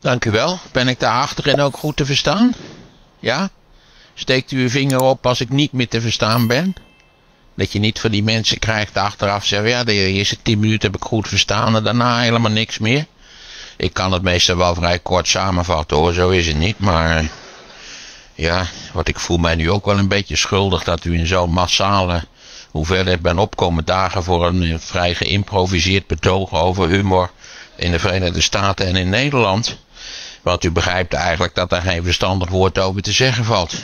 Dank u wel. Ben ik daar achterin ook goed te verstaan? Ja? Steekt u uw vinger op als ik niet meer te verstaan ben? Dat je niet van die mensen krijgt achteraf zeggen, ja, de eerste tien minuten heb ik goed verstaan en daarna helemaal niks meer. Ik kan het meestal wel vrij kort samenvatten hoor, zo is het niet, maar ja, wat ik voel mij nu ook wel een beetje schuldig dat u in zo'n massale hoeveelheid bent opkomen dagen voor een vrij geïmproviseerd betoog over humor in de Verenigde Staten en in Nederland. Want u begrijpt eigenlijk dat daar geen verstandig woord over te zeggen valt.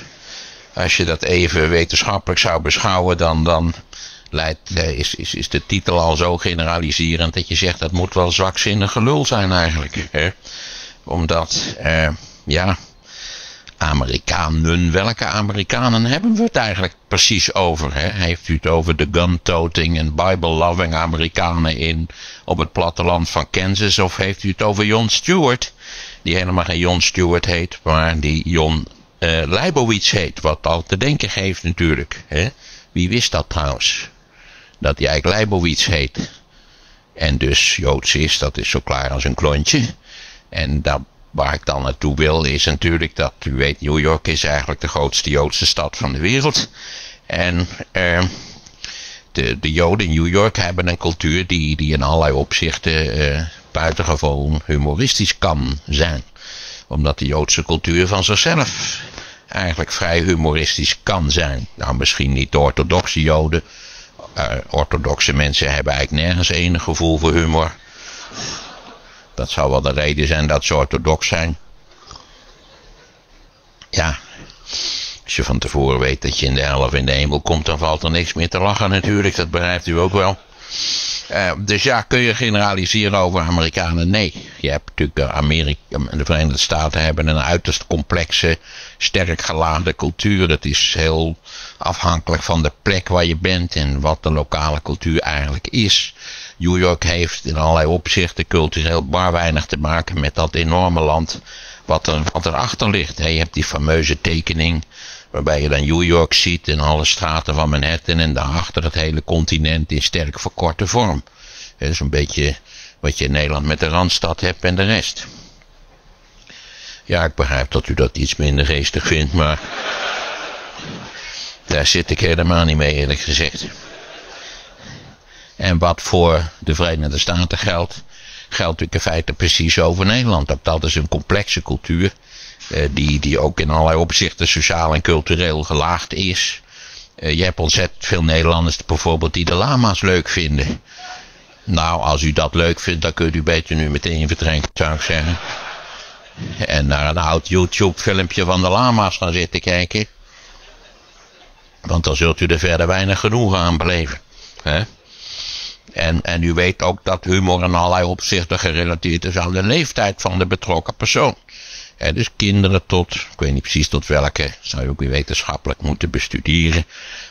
Als je dat even wetenschappelijk zou beschouwen, dan, dan leidt, eh, is, is, is de titel al zo generaliserend dat je zegt dat moet wel zwakzinnig gelul zijn eigenlijk. Hè? Omdat, eh, ja, Amerikanen, welke Amerikanen hebben we het eigenlijk precies over? Hè? Heeft u het over de gun-toting en Bible-loving Amerikanen in, op het platteland van Kansas? Of heeft u het over Jon Stewart, die helemaal geen Jon Stewart heet, maar die Jon uh, Leibowitz heet, wat al te denken geeft natuurlijk. Hè? Wie wist dat trouwens? Dat hij eigenlijk Leibowitz heet. En dus Joods is, dat is zo klaar als een klontje. En dat, waar ik dan naartoe wil is natuurlijk dat, u weet, New York is eigenlijk de grootste Joodse stad van de wereld. En uh, de, de Joden in New York hebben een cultuur die, die in allerlei opzichten uh, buitengewoon humoristisch kan zijn omdat de Joodse cultuur van zichzelf eigenlijk vrij humoristisch kan zijn. Nou, misschien niet de orthodoxe Joden. Uh, orthodoxe mensen hebben eigenlijk nergens enig gevoel voor humor. Dat zou wel de reden zijn dat ze orthodox zijn. Ja, als je van tevoren weet dat je in de hel of in de hemel komt, dan valt er niks meer te lachen natuurlijk. Dat begrijpt u ook wel. Uh, dus ja, kun je generaliseren over Amerikanen? Nee. Je hebt natuurlijk Amerika, de Verenigde Staten hebben een uiterst complexe, sterk geladen cultuur. Het is heel afhankelijk van de plek waar je bent en wat de lokale cultuur eigenlijk is. New York heeft in allerlei opzichten cultureel bar weinig te maken met dat enorme land wat, er, wat erachter ligt. Je hebt die fameuze tekening Waarbij je dan New York ziet en alle straten van Manhattan en daarachter het hele continent in sterk verkorte vorm. Dat is een beetje wat je in Nederland met de Randstad hebt en de rest. Ja, ik begrijp dat u dat iets minder geestig vindt, maar daar zit ik helemaal niet mee eerlijk gezegd. En wat voor de Verenigde Staten geldt, geldt natuurlijk in feite precies over Nederland. Ook dat is een complexe cultuur die, die ook in allerlei opzichten sociaal en cultureel gelaagd is. Uh, je hebt ontzettend veel Nederlanders bijvoorbeeld die de lama's leuk vinden. Nou, als u dat leuk vindt, dan kunt u beter nu meteen vertrekken, zou ik zeggen. En naar een oud YouTube-filmpje van de lama's gaan zitten kijken. Want dan zult u er verder weinig genoeg aan beleven. Hè? En, en u weet ook dat humor in allerlei opzichten gerelateerd is aan de leeftijd van de betrokken persoon. Eh, dus kinderen tot, ik weet niet precies tot welke, zou je ook weer wetenschappelijk moeten bestuderen.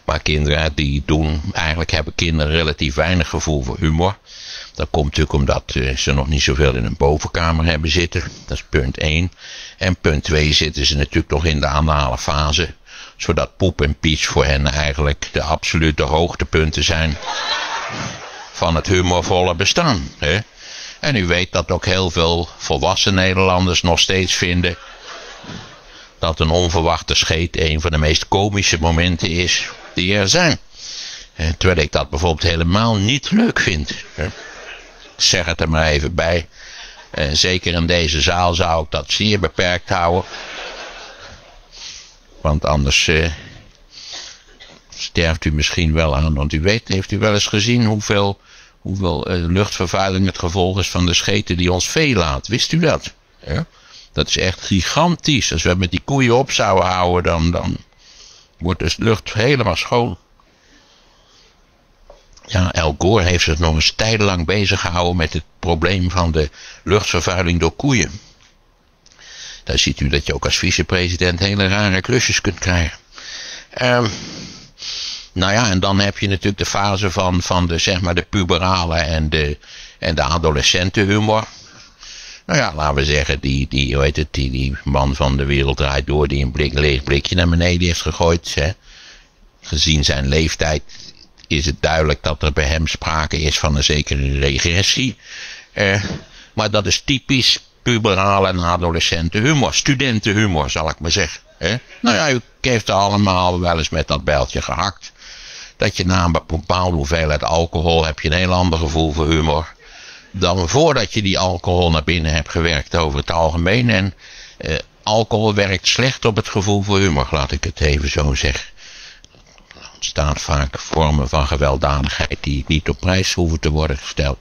Maar kinderen die doen, eigenlijk hebben kinderen relatief weinig gevoel voor humor. Dat komt natuurlijk omdat uh, ze nog niet zoveel in een bovenkamer hebben zitten. Dat is punt 1. En punt 2 zitten ze natuurlijk nog in de anale fase. Zodat poep en pies voor hen eigenlijk de absolute hoogtepunten zijn van het humorvolle bestaan. Hè? En u weet dat ook heel veel volwassen Nederlanders nog steeds vinden dat een onverwachte scheet een van de meest komische momenten is die er zijn. Terwijl ik dat bijvoorbeeld helemaal niet leuk vind. zeg het er maar even bij. Zeker in deze zaal zou ik dat zeer beperkt houden. Want anders eh, sterft u misschien wel aan. Want u weet, heeft u wel eens gezien hoeveel hoeveel uh, luchtvervuiling het gevolg is van de scheten die ons vee laat. Wist u dat? Ja? Dat is echt gigantisch. Als we met die koeien op zouden houden, dan, dan wordt de lucht helemaal schoon. Ja, El Gore heeft zich nog eens tijdenlang bezig gehouden met het probleem van de luchtvervuiling door koeien. Daar ziet u dat je ook als vicepresident hele rare klusjes kunt krijgen. Um, nou ja, en dan heb je natuurlijk de fase van, van de, zeg maar, de puberale en de, en de adolescente humor. Nou ja, laten we zeggen, die, die, hoe heet het, die, die man van de wereld draait door, die een blik, leeg blikje naar beneden heeft gegooid. Hè. Gezien zijn leeftijd is het duidelijk dat er bij hem sprake is van een zekere regressie. Eh, maar dat is typisch puberale en adolescente humor. Studentenhumor, zal ik maar zeggen. Hè? Nou ja, u heeft allemaal wel eens met dat bijltje gehakt. Dat je na een bepaalde hoeveelheid alcohol heb je een heel ander gevoel voor humor. Dan voordat je die alcohol naar binnen hebt gewerkt over het algemeen. En eh, alcohol werkt slecht op het gevoel voor humor, laat ik het even zo zeggen. Er ontstaan vaak vormen van gewelddadigheid die niet op prijs hoeven te worden gesteld.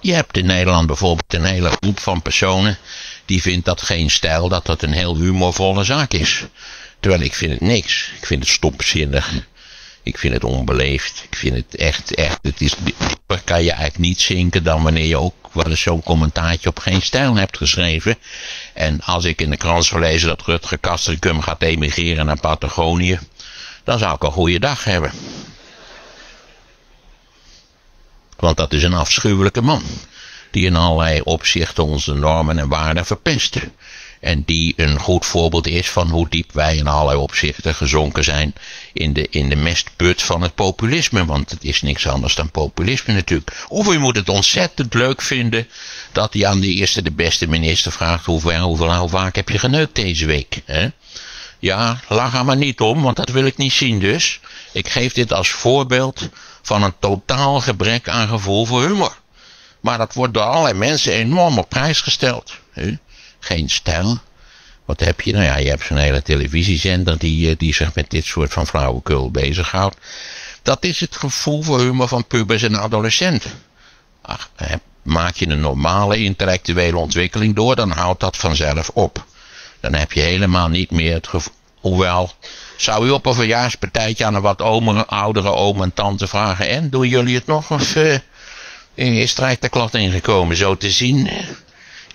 Je hebt in Nederland bijvoorbeeld een hele groep van personen die vindt dat geen stijl, dat dat een heel humorvolle zaak is. Terwijl ik vind het niks. Ik vind het stomzinnig. Ik vind het onbeleefd. Ik vind het echt, echt, het is, dieper kan je eigenlijk niet zinken dan wanneer je ook wel eens zo'n commentaartje op geen stijl hebt geschreven. En als ik in de krant zou lezen dat Rutger Kastrikum gaat emigreren naar Patagonië, dan zou ik een goede dag hebben. Want dat is een afschuwelijke man. Die in allerlei opzichten onze normen en waarden verpest. En die een goed voorbeeld is van hoe diep wij in allerlei opzichten gezonken zijn in de, in de mestput van het populisme. Want het is niks anders dan populisme natuurlijk. Of u moet het ontzettend leuk vinden dat hij aan de eerste de beste minister vraagt hoeveel, hoeveel, hoe vaak heb je geneukt deze week. Hè? Ja, lach er maar niet om, want dat wil ik niet zien dus. Ik geef dit als voorbeeld van een totaal gebrek aan gevoel voor humor. Maar dat wordt door allerlei mensen enorm op prijs gesteld. Hè? Geen stijl. Wat heb je? Nou ja, je hebt zo'n hele televisiezender die, eh, die zich met dit soort van flauwekul bezighoudt. Dat is het gevoel voor humor van pubers en adolescenten. Ach, maak je een normale intellectuele ontwikkeling door, dan houdt dat vanzelf op. Dan heb je helemaal niet meer het gevoel. Hoewel, zou u op een verjaarspartijtje aan een wat oudere oom en tante vragen: En doen jullie het nog? Of uh, is de klad ingekomen? Zo te zien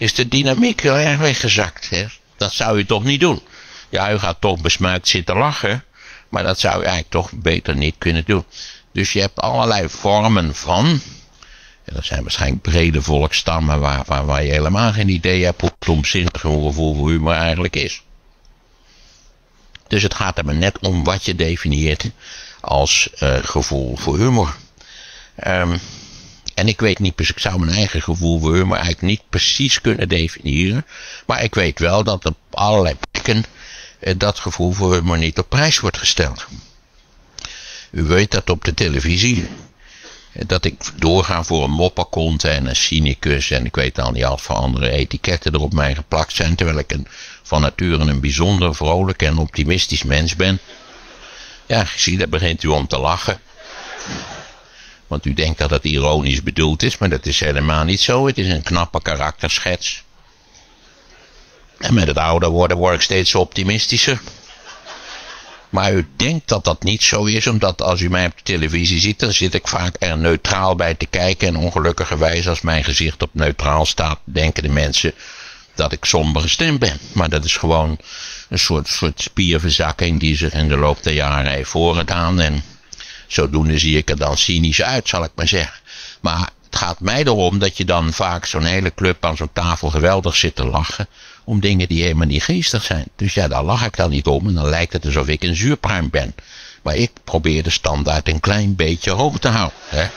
is de dynamiek heel erg weggezakt. Hè? Dat zou u toch niet doen? Ja, u gaat toch besmuikt zitten lachen. Maar dat zou u eigenlijk toch beter niet kunnen doen. Dus je hebt allerlei vormen van. En dat zijn waarschijnlijk brede volkstammen waar, waar, waar je helemaal geen idee hebt hoe stomzinnig een gevoel voor humor eigenlijk is. Dus het gaat er maar net om wat je definieert als uh, gevoel voor humor. Um, en ik weet niet, ik zou mijn eigen gevoel voor humor eigenlijk niet precies kunnen definiëren. Maar ik weet wel dat op allerlei plekken uh, dat gevoel voor humor niet op prijs wordt gesteld. U weet dat op de televisie dat ik doorga voor een mopperkont en een cynicus en ik weet al niet al van andere etiketten er op mij geplakt zijn, terwijl ik een, van nature een bijzonder vrolijk en optimistisch mens ben. Ja, zie, daar begint u om te lachen. Want u denkt dat ironisch bedoeld is, maar dat is helemaal niet zo. Het is een knappe karakterschets. En met het ouder worden word ik steeds optimistischer. Maar u denkt dat dat niet zo is, omdat als u mij op de televisie ziet, dan zit ik vaak er neutraal bij te kijken. En ongelukkigerwijs, als mijn gezicht op neutraal staat, denken de mensen dat ik somber gestemd ben. Maar dat is gewoon een soort, soort spierverzakking die zich in de loop der jaren heeft voorgedaan. En zodoende zie ik er dan cynisch uit, zal ik maar zeggen. Maar het gaat mij erom dat je dan vaak zo'n hele club aan zo'n tafel geweldig zit te lachen om dingen die helemaal niet geestig zijn. Dus ja, daar lach ik dan niet om en dan lijkt het alsof ik een zuurpruim ben. Maar ik probeer de standaard een klein beetje hoog te houden. Hè?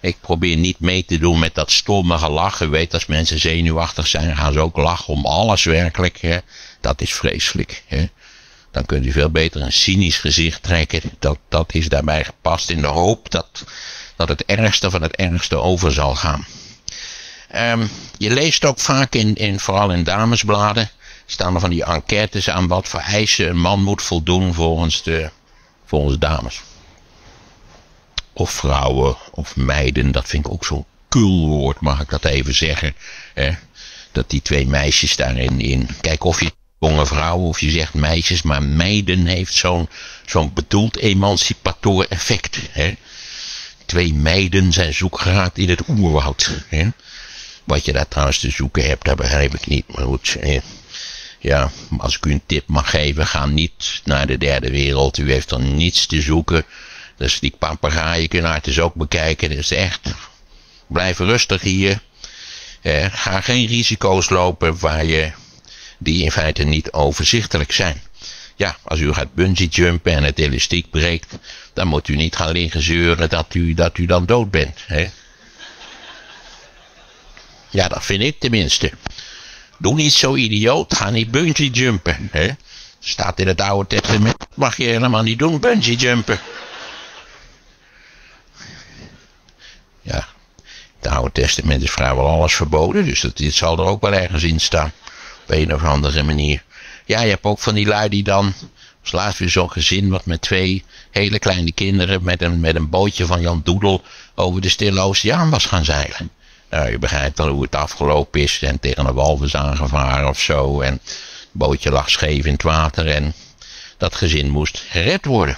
Ik probeer niet mee te doen met dat stomme gelach. Je weet, als mensen zenuwachtig zijn, gaan ze ook lachen om alles werkelijk. Hè? Dat is vreselijk. Hè? Dan kunt u veel beter een cynisch gezicht trekken. Dat, dat is daarbij gepast in de hoop dat, dat het ergste van het ergste over zal gaan. Um, je leest ook vaak in, in, vooral in damesbladen, staan er van die enquêtes aan wat voor eisen een man moet voldoen volgens de, volgens dames. Of vrouwen, of meiden, dat vind ik ook zo'n kul woord, mag ik dat even zeggen. Hè? Dat die twee meisjes daarin, in, kijk of je jonge vrouwen of je zegt meisjes, maar meiden heeft zo'n zo'n bedoeld emancipator effect. Hè? Twee meiden zijn zoek geraakt in het oerwoud. Hè? Wat je daar trouwens te zoeken hebt, dat begrijp ik niet. Maar goed, eh, ja, als ik u een tip mag geven, ga niet naar de derde wereld. U heeft er niets te zoeken. Dus die papegaaien kunnen dus ook bekijken. Dus echt, blijf rustig hier. Eh, ga geen risico's lopen waar je, die in feite niet overzichtelijk zijn. Ja, als u gaat bungee jumpen en het elastiek breekt, dan moet u niet gaan liggen zeuren dat u, dat u dan dood bent. Hè? Ja, dat vind ik tenminste. Doe niet zo idioot, ga niet bungee jumpen. Hè? Staat in het oude testament, mag je helemaal niet doen, bungee jumpen. Ja, het oude testament is vrijwel alles verboden, dus dat, dit zal er ook wel ergens in staan. Op een of andere manier. Ja, je hebt ook van die lui die dan, als laatst weer zo'n gezin wat met twee hele kleine kinderen met een, met een bootje van Jan Doedel over de Stille Oceaan was gaan zeilen. Nou, je begrijpt wel hoe het afgelopen is en tegen een walvis aangevaren of zo en het bootje lag scheef in het water en dat gezin moest gered worden.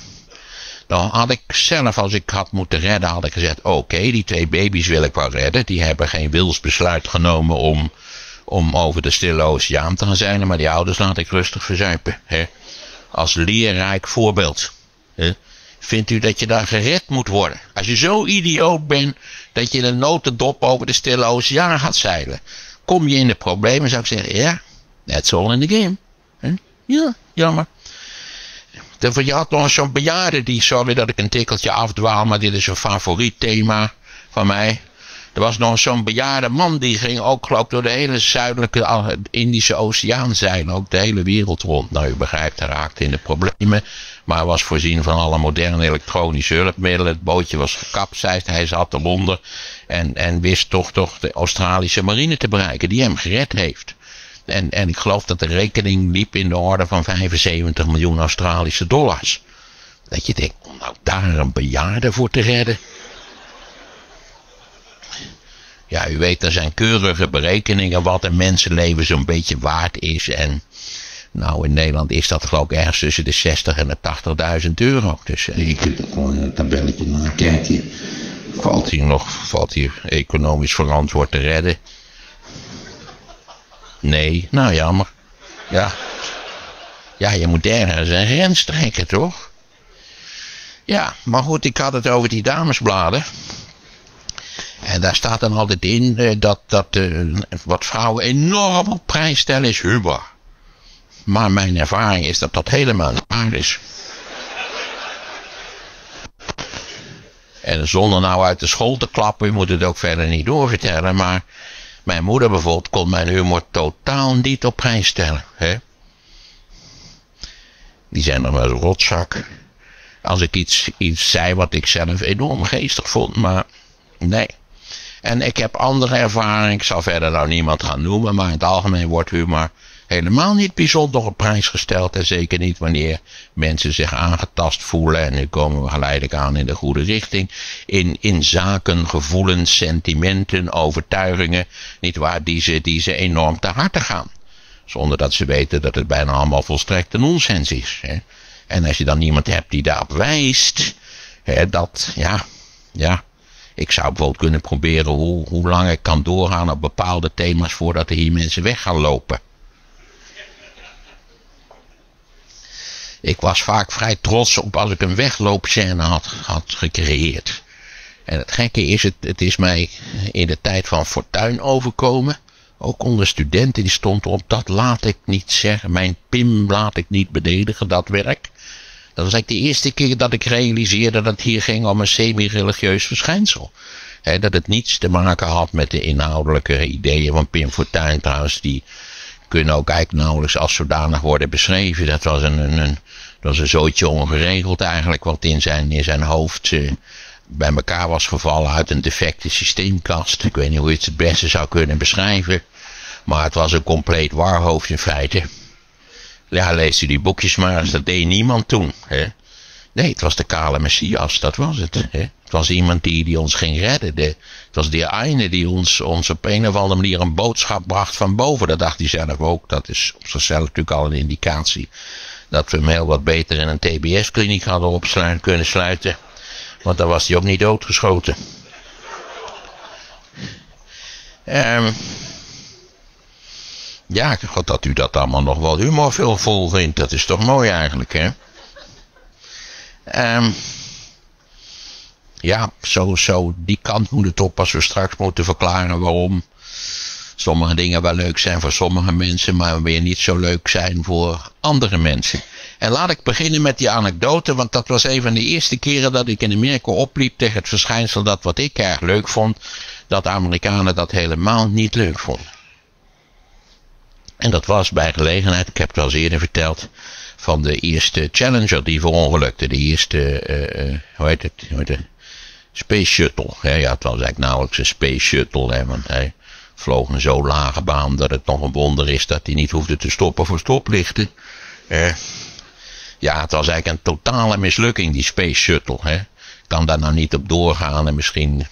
Dan had ik zelf, als ik had moeten redden, had ik gezegd, oké, die twee baby's wil ik wel redden. Die hebben geen wilsbesluit genomen om, om over de stille oceaan te gaan zeilen, maar die ouders laat ik rustig verzuipen. Hè? Als leerrijk voorbeeld. Hè? Vindt u dat je daar gered moet worden? Als je zo idioot bent dat je een notendop over de stille oceaan gaat zeilen, kom je in de problemen, zou ik zeggen, ja, that's all in the game. Hè? Ja, jammer. Je had nog zo'n bejaarde die, sorry dat ik een tikkeltje afdwaal, maar dit is een favoriet thema van mij. Er was nog zo'n bejaarde man die ging ook geloof ik door de hele zuidelijke Indische Oceaan zeilen. Ook de hele wereld rond. Nou u begrijpt, hij raakte in de problemen. Maar was voorzien van alle moderne elektronische hulpmiddelen. Het bootje was gekapseist, hij zat eronder. En, en wist toch, toch de Australische marine te bereiken die hem gered heeft. En, en ik geloof dat de rekening liep in de orde van 75 miljoen Australische dollars. Dat je denkt, om nou daar een bejaarde voor te redden. Ja, u weet, er zijn keurige berekeningen wat een mensenleven zo'n beetje waard is. En nou, in Nederland is dat geloof ik ergens tussen de 60 en de 80.000 euro. Dus eh, je kunt er gewoon een tabelletje naar kijken. Valt hier nog, valt hier economisch verantwoord te redden? Nee, nou jammer. Ja. Ja, je moet ergens een grens trekken, toch? Ja, maar goed, ik had het over die damesbladen. En daar staat dan altijd in eh, dat, dat uh, wat vrouwen enorm op prijs stellen is humor. Maar mijn ervaring is dat dat helemaal niet waar is. En zonder nou uit de school te klappen, u moet het ook verder niet doorvertellen, maar mijn moeder bijvoorbeeld kon mijn humor totaal niet op prijs stellen. Hè? Die zijn nog wel een rotzak. Als ik iets, iets zei wat ik zelf enorm geestig vond, maar nee. En ik heb andere ervaringen, ik zal verder nou niemand gaan noemen, maar in het algemeen wordt humor helemaal niet bijzonder op prijs gesteld. En zeker niet wanneer mensen zich aangetast voelen. En nu komen we geleidelijk aan in de goede richting. In, in zaken, gevoelens, sentimenten, overtuigingen. Niet waar, die ze, die ze enorm te harte gaan. Zonder dat ze weten dat het bijna allemaal volstrekte nonsens is. Hè. En als je dan iemand hebt die daarop wijst. Hè, dat, ja, ja. Ik zou bijvoorbeeld kunnen proberen hoe, hoe lang ik kan doorgaan op bepaalde thema's voordat er hier mensen weg gaan lopen. Ik was vaak vrij trots op als ik een wegloopscène had, had gecreëerd. En het gekke is, het, het is mij in de tijd van Fortuin overkomen. Ook onder studenten die stond op, dat laat ik niet zeggen. Mijn pim laat ik niet beledigen, dat werk. Dat was eigenlijk de eerste keer dat ik realiseerde dat het hier ging om een semi-religieus verschijnsel. dat het niets te maken had met de inhoudelijke ideeën van Pim Fortuyn trouwens, die kunnen ook eigenlijk nauwelijks als zodanig worden beschreven. Dat was een, een, een, dat was een ongeregeld eigenlijk, wat in zijn, in zijn hoofd eh, bij elkaar was gevallen uit een defecte systeemkast. Ik weet niet hoe je het het beste zou kunnen beschrijven. Maar het was een compleet warhoofd in feite. Ja, lees u die boekjes maar eens, dat deed niemand toen. Hè? Nee, het was de kale Messias, dat was het. Hè? Het was iemand die, die ons ging redden. De, het was de ene die ons, ons op een of andere manier een boodschap bracht van boven. Dat dacht hij zelf ook. Dat is op zichzelf natuurlijk al een indicatie. Dat we hem heel wat beter in een TBS-kliniek hadden opsluiten, kunnen sluiten. Want dan was hij ook niet doodgeschoten. Um, ja, God, dat u dat allemaal nog wel humorvol vindt. Dat is toch mooi eigenlijk, hè? Um, ja, zo, zo die kant moet het op als we straks moeten verklaren waarom sommige dingen wel leuk zijn voor sommige mensen, maar weer niet zo leuk zijn voor andere mensen. En laat ik beginnen met die anekdote, want dat was een van de eerste keren dat ik in Amerika opliep tegen het verschijnsel dat wat ik erg leuk vond, dat de Amerikanen dat helemaal niet leuk vonden. En dat was bij gelegenheid, ik heb het al eerder verteld, van de eerste Challenger die verongelukte. De eerste, uh, hoe heet het, hoe heet het? Space Shuttle. Ja, ja, het was eigenlijk nauwelijks een Space Shuttle, hè, want hij vloog een zo lage baan dat het nog een wonder is dat hij niet hoefde te stoppen voor stoplichten. Eh, ja, het was eigenlijk een totale mislukking, die Space Shuttle. Hè. Kan daar nou niet op doorgaan en misschien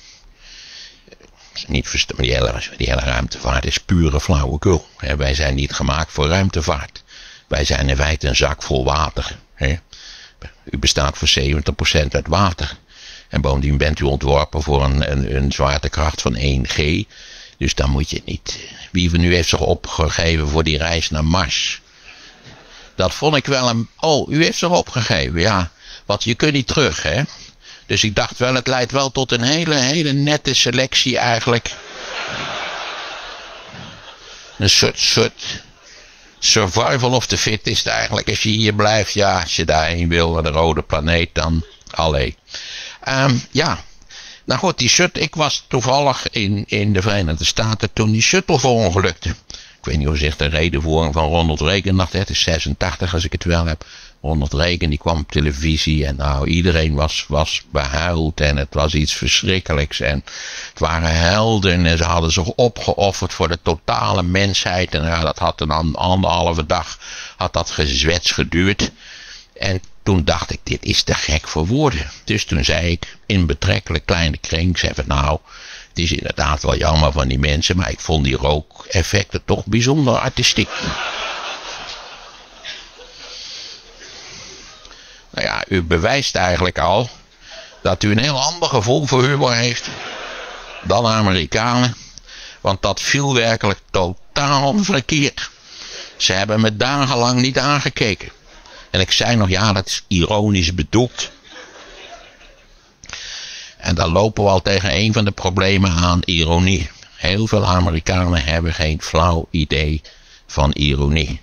niet verstaan. Die hele, hele ruimtevaart is pure flauwekul. Wij zijn niet gemaakt voor ruimtevaart. Wij zijn in feite een zak vol water. U bestaat voor 70% uit water. En bovendien bent u ontworpen voor een, een, een zwaartekracht van 1G. Dus dan moet je niet. Wie van u heeft zich opgegeven voor die reis naar Mars? Dat vond ik wel een. Oh, u heeft zich opgegeven, ja. Want je kunt niet terug, hè? Dus ik dacht wel, het leidt wel tot een hele, hele nette selectie eigenlijk. Een soort, soort survival of the fittest eigenlijk. Als je hier blijft, ja, als je daarheen wil naar de rode planeet, dan allee. Um, ja, nou goed, die shuttle, ik was toevallig in, in de Verenigde Staten toen die shuttle verongelukte. Ik weet niet hoe zich de redenvoering van Ronald Reagan dacht, het is 86 als ik het wel heb. Ronald Reagan die kwam op televisie en nou iedereen was, was behuild en het was iets verschrikkelijks en het waren helden en ze hadden zich opgeofferd voor de totale mensheid en ja, dat had een anderhalve dag had dat gezwets geduurd. En toen dacht ik, dit is te gek voor woorden. Dus toen zei ik in betrekkelijk kleine kring, zei van nou, het is inderdaad wel jammer van die mensen, maar ik vond die rookeffecten toch bijzonder artistiek. Nou ja, u bewijst eigenlijk al dat u een heel ander gevoel voor humor heeft dan Amerikanen. Want dat viel werkelijk totaal verkeerd. Ze hebben me dagenlang niet aangekeken. En ik zei nog, ja, dat is ironisch bedoeld. En dan lopen we al tegen een van de problemen aan, ironie. Heel veel Amerikanen hebben geen flauw idee van ironie.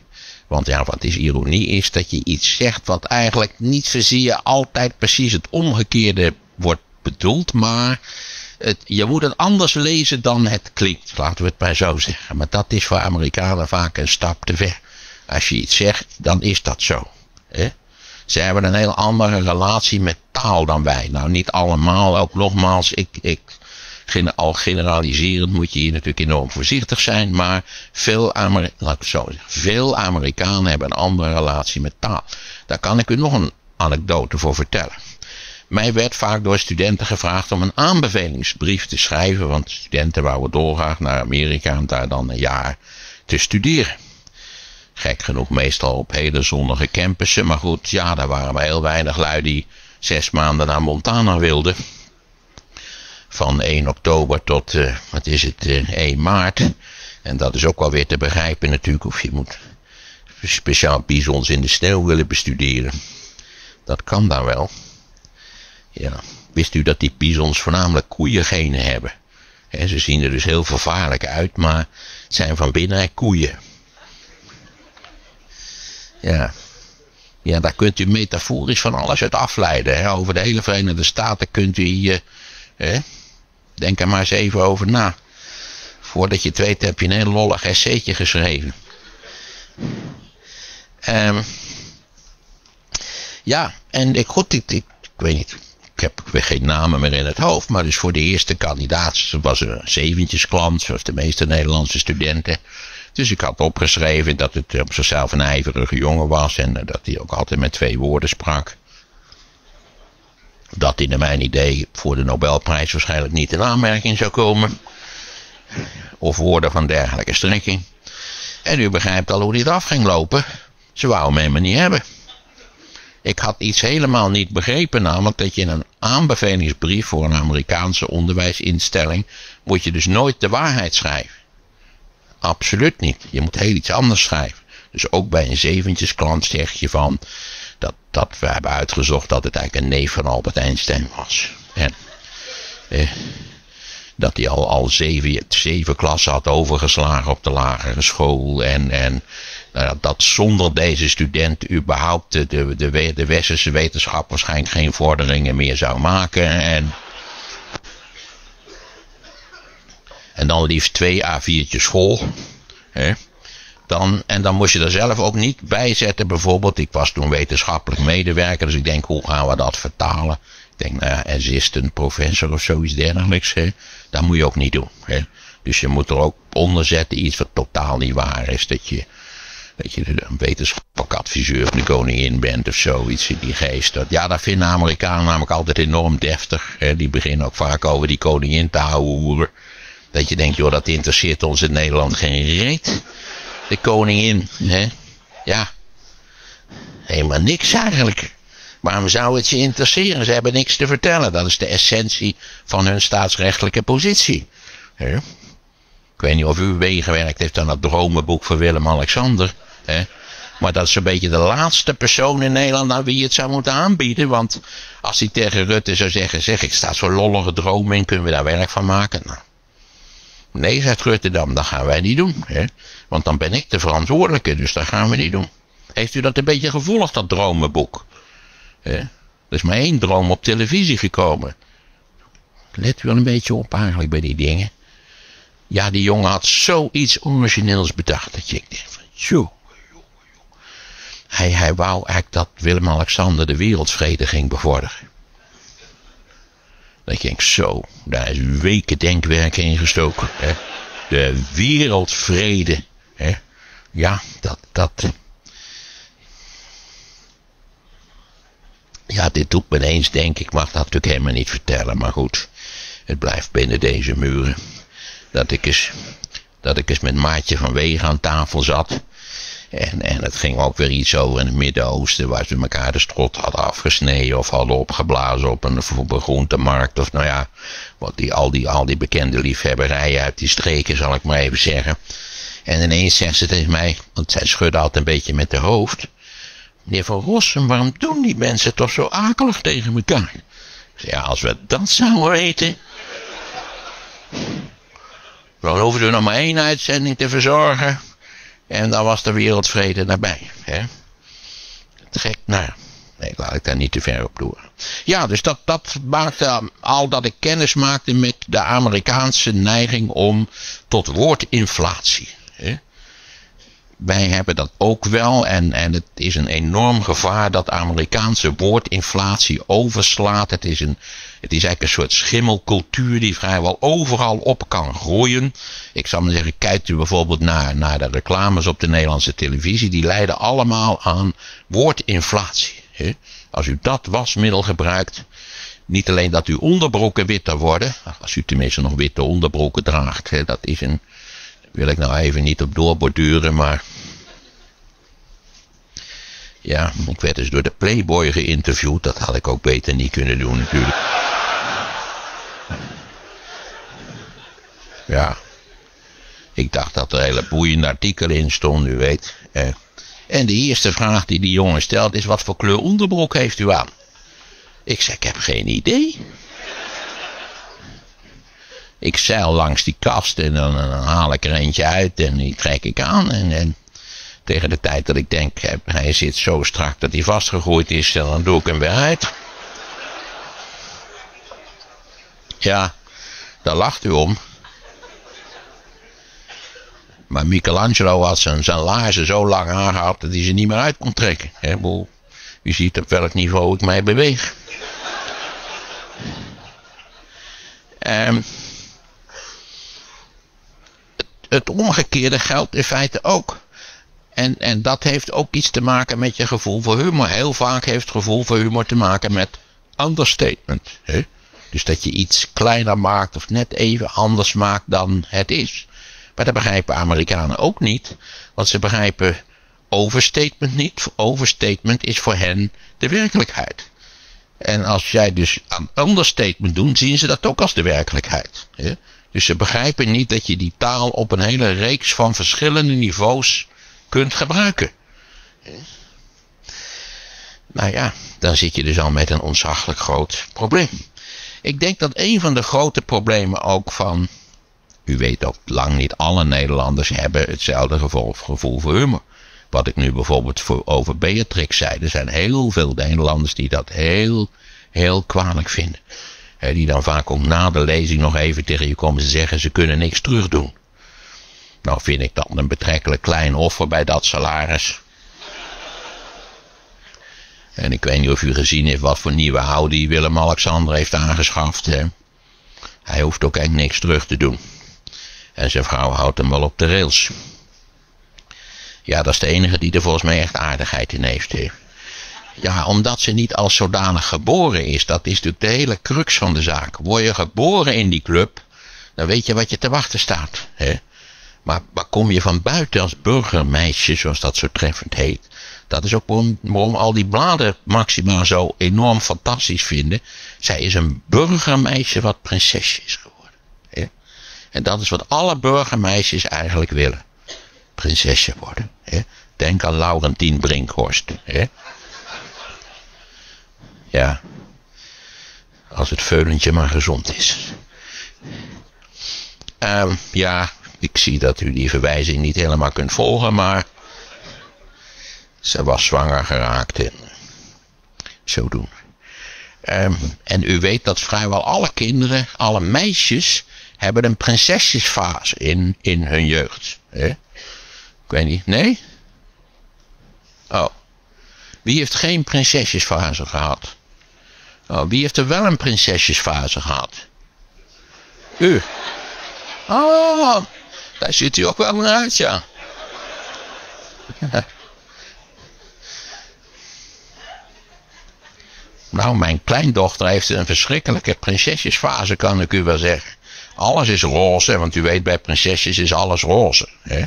Want ja, wat is ironie? Is dat je iets zegt wat eigenlijk niet zozeer altijd precies het omgekeerde wordt bedoeld, maar het, je moet het anders lezen dan het klinkt, laten we het maar zo zeggen. Maar dat is voor Amerikanen vaak een stap te ver. Als je iets zegt, dan is dat zo. Hè? Ze hebben een heel andere relatie met taal dan wij. Nou, niet allemaal. Ook nogmaals, ik, ik, al generaliserend moet je hier natuurlijk enorm voorzichtig zijn. Maar veel, Amer laat ik zo zeggen, veel Amerikanen hebben een andere relatie met taal. Daar kan ik u nog een anekdote voor vertellen. Mij werd vaak door studenten gevraagd om een aanbevelingsbrief te schrijven. Want studenten wouden doorgaan naar Amerika en daar dan een jaar te studeren. Gek genoeg meestal op hele zonnige campussen. Maar goed, ja, daar waren maar heel weinig lui die zes maanden naar Montana wilden. Van 1 oktober tot, uh, wat is het, uh, eh, 1 maart. En dat is ook wel weer te begrijpen natuurlijk. Of je moet speciaal bizons in de sneeuw willen bestuderen. Dat kan dan wel. Ja, wist u dat die bizons voornamelijk koeiengenen hebben? ze zien er dus heel vervaarlijk uit, maar het zijn van binnen koeien. Ja. Ja, daar kunt u metaforisch van alles uit afleiden. Over de hele Verenigde Staten kunt u... Hè, denk er maar eens even over na. Voordat je het weet heb je een heel lollig essaytje geschreven. Um, ja, en ik, goed, ik, ik, weet niet, ik heb geen namen meer in het hoofd, maar dus voor de eerste kandidaat was er een zeventjesklant, zoals de meeste Nederlandse studenten. Dus ik had opgeschreven dat het op zichzelf een ijverige jongen was en dat hij ook altijd met twee woorden sprak. Dat naar mijn idee voor de Nobelprijs waarschijnlijk niet in aanmerking zou komen. Of woorden van dergelijke strekking. En u begrijpt al hoe dit af ging lopen. Ze wou hem helemaal niet hebben. Ik had iets helemaal niet begrepen, namelijk dat je in een aanbevelingsbrief voor een Amerikaanse onderwijsinstelling moet je dus nooit de waarheid schrijven. Absoluut niet. Je moet heel iets anders schrijven. Dus ook bij een zeventjesklant zeg je van dat, dat we hebben uitgezocht dat het eigenlijk een neef van Albert Einstein was. En eh, dat hij al, al zeven, zeven klassen had overgeslagen op de lagere school. En, en nou, dat zonder deze student überhaupt de, de, de, de westerse wetenschap waarschijnlijk geen vorderingen meer zou maken. En En dan liefst twee A4'tjes vol. Hè? Dan, en dan moest je er zelf ook niet bij zetten. Bijvoorbeeld, ik was toen wetenschappelijk medewerker. Dus ik denk, hoe gaan we dat vertalen? Ik denk, nou ja, assistant professor of zoiets dergelijks. Hè? Dat moet je ook niet doen. Hè? Dus je moet er ook onder zetten iets wat totaal niet waar is. Dat je, dat je een wetenschappelijk adviseur van de koningin bent of zoiets in die geest. Dat, ja, dat vinden Amerikanen namelijk altijd enorm deftig. Hè? Die beginnen ook vaak over die koningin te houden. Dat je denkt, joh, dat interesseert ons in Nederland geen reet. De koningin, hè? Ja. Helemaal niks eigenlijk. Waarom zou het je interesseren? Ze hebben niks te vertellen. Dat is de essentie van hun staatsrechtelijke positie. Hè? Ik weet niet of u meegewerkt heeft aan dat dromenboek van Willem-Alexander. Maar dat is een beetje de laatste persoon in Nederland aan wie je het zou moeten aanbieden. Want als hij tegen Rutte zou zeggen, zeg ik sta zo'n lollige droom in, kunnen we daar werk van maken? Nou, nee, zegt Rutte dan, dat gaan wij niet doen. Hè? Want dan ben ik de verantwoordelijke, dus dat gaan we niet doen. Heeft u dat een beetje gevolgd, dat dromenboek? Er is maar één droom op televisie gekomen. Let u wel een beetje op eigenlijk bij die dingen. Ja, die jongen had zoiets origineels bedacht. Dat je denkt van. Hij, hij wou eigenlijk dat Willem-Alexander de wereldvrede ging bevorderen. Dat je zo, daar is weken denkwerk in gestoken. Hè? De wereldvrede. Ja, dat, dat. Ja, dit doet me eens denken. Ik mag dat natuurlijk helemaal niet vertellen, maar goed. Het blijft binnen deze muren dat ik eens, dat ik eens met Maatje van Wegen aan tafel zat. En, en het ging ook weer iets over in het Midden-Oosten, waar ze elkaar de strot hadden afgesneden of hadden opgeblazen op een, op. Of nou ja, wat die, al, die, al die bekende liefhebberijen uit die streken, zal ik maar even zeggen. En ineens zegt ze tegen mij, want zij schudde altijd een beetje met haar hoofd. Meneer Van Rossum, waarom doen die mensen toch zo akelig tegen elkaar? Ja, als we dat zouden weten. Dan hoefden we nog maar één uitzending te verzorgen. En dan was de wereldvrede nabij. Hè? Gek, nou. Nee, laat ik daar niet te ver op door. Ja, dus dat, dat maakte al dat ik kennis maakte met de Amerikaanse neiging om tot woordinflatie. Hè? Wij hebben dat ook wel en, en het is een enorm gevaar dat Amerikaanse woordinflatie overslaat. Het is een het is eigenlijk een soort schimmelcultuur die vrijwel overal op kan groeien. Ik zou maar zeggen, kijkt u bijvoorbeeld naar, naar de reclames op de Nederlandse televisie. Die leiden allemaal aan woordinflatie. Hè? Als u dat wasmiddel gebruikt, niet alleen dat uw onderbroeken witter worden, als u tenminste nog witte onderbroeken draagt, hè, dat is een, wil ik nou even niet op doorborduren, maar ja, ik werd dus door de Playboy geïnterviewd, dat had ik ook beter niet kunnen doen natuurlijk. Ja. Ik dacht dat er hele boeiende artikelen in stonden, u weet. Eh. En de eerste vraag die die jongen stelt is: wat voor kleur onderbroek heeft u aan? Ik zeg: ik heb geen idee. Ik zeil langs die kast en dan, haal ik er eentje uit en die trek ik aan. En, en tegen de tijd dat ik denk, hij zit zo strak dat hij vastgegroeid is, dan doe ik hem weer uit. Ja, daar lacht u om. Maar Michelangelo had zijn, zijn laarzen zo lang aangehad dat hij ze niet meer uit kon trekken. He, u ziet op welk niveau ik mij beweeg. Um, het, omgekeerde geldt in feite ook. En, en dat heeft ook iets te maken met je gevoel voor humor. Heel vaak heeft gevoel voor humor te maken met understatement. Hè? Dus dat je iets kleiner maakt of net even anders maakt dan het is. Maar dat begrijpen Amerikanen ook niet. Want ze begrijpen overstatement niet. Overstatement is voor hen de werkelijkheid. En als jij dus een understatement doet, zien ze dat ook als de werkelijkheid. Dus ze begrijpen niet dat je die taal op een hele reeks van verschillende niveaus kunt gebruiken. Nou ja, dan zit je dus al met een ontzaglijk groot probleem. Ik denk dat een van de grote problemen ook van u weet dat lang niet alle Nederlanders hebben hetzelfde gevoel voor humor. Wat ik nu bijvoorbeeld voor, over Beatrix zei. Er zijn heel veel Nederlanders die dat heel, heel kwalijk vinden. Die dan vaak ook na de lezing nog even tegen je komen zeggen ze kunnen niks terugdoen. Nou vind ik dat een betrekkelijk klein offer bij dat salaris. En ik weet niet of u gezien heeft wat voor nieuwe Audi Willem-Alexander heeft aangeschaft. Hè? Hij hoeft ook echt niks terug te doen. En zijn vrouw houdt hem wel op de rails. Ja, dat is de enige die er volgens mij echt aardigheid in heeft. Hè? Ja, omdat ze niet als zodanig geboren is. Dat is natuurlijk de hele crux van de zaak. Word je geboren in die club, dan weet je wat je te wachten staat. Hè? Maar, maar kom je van buiten als burgermeisje, zoals dat zo treffend heet. Dat is ook waarom, al die bladen Maxima zo enorm fantastisch vinden. Zij is een burgermeisje wat prinsesje is geworden. Hè? En dat is wat alle burgermeisjes eigenlijk willen. Prinsesje worden. Hè? Denk aan Laurentien Brinkhorst. Hè? Ja. Als het veulentje maar gezond is. Um, ja, ik zie dat u die verwijzing niet helemaal kunt volgen, maar ze was zwanger geraakt en doen. Um, en u weet dat vrijwel alle kinderen, alle meisjes, hebben een prinsesjesfase in, in hun jeugd. Hè? Ik weet niet, nee? Oh. Wie heeft geen prinsesjesfase gehad? Oh, wie heeft er wel een prinsesjesfase gehad? U. Oh, daar ziet u ook wel naar uit. Nou, mijn kleindochter heeft een verschrikkelijke prinsesjesfase, kan ik u wel zeggen. Alles is roze, want u weet, bij prinsesjes is alles roze. Hè?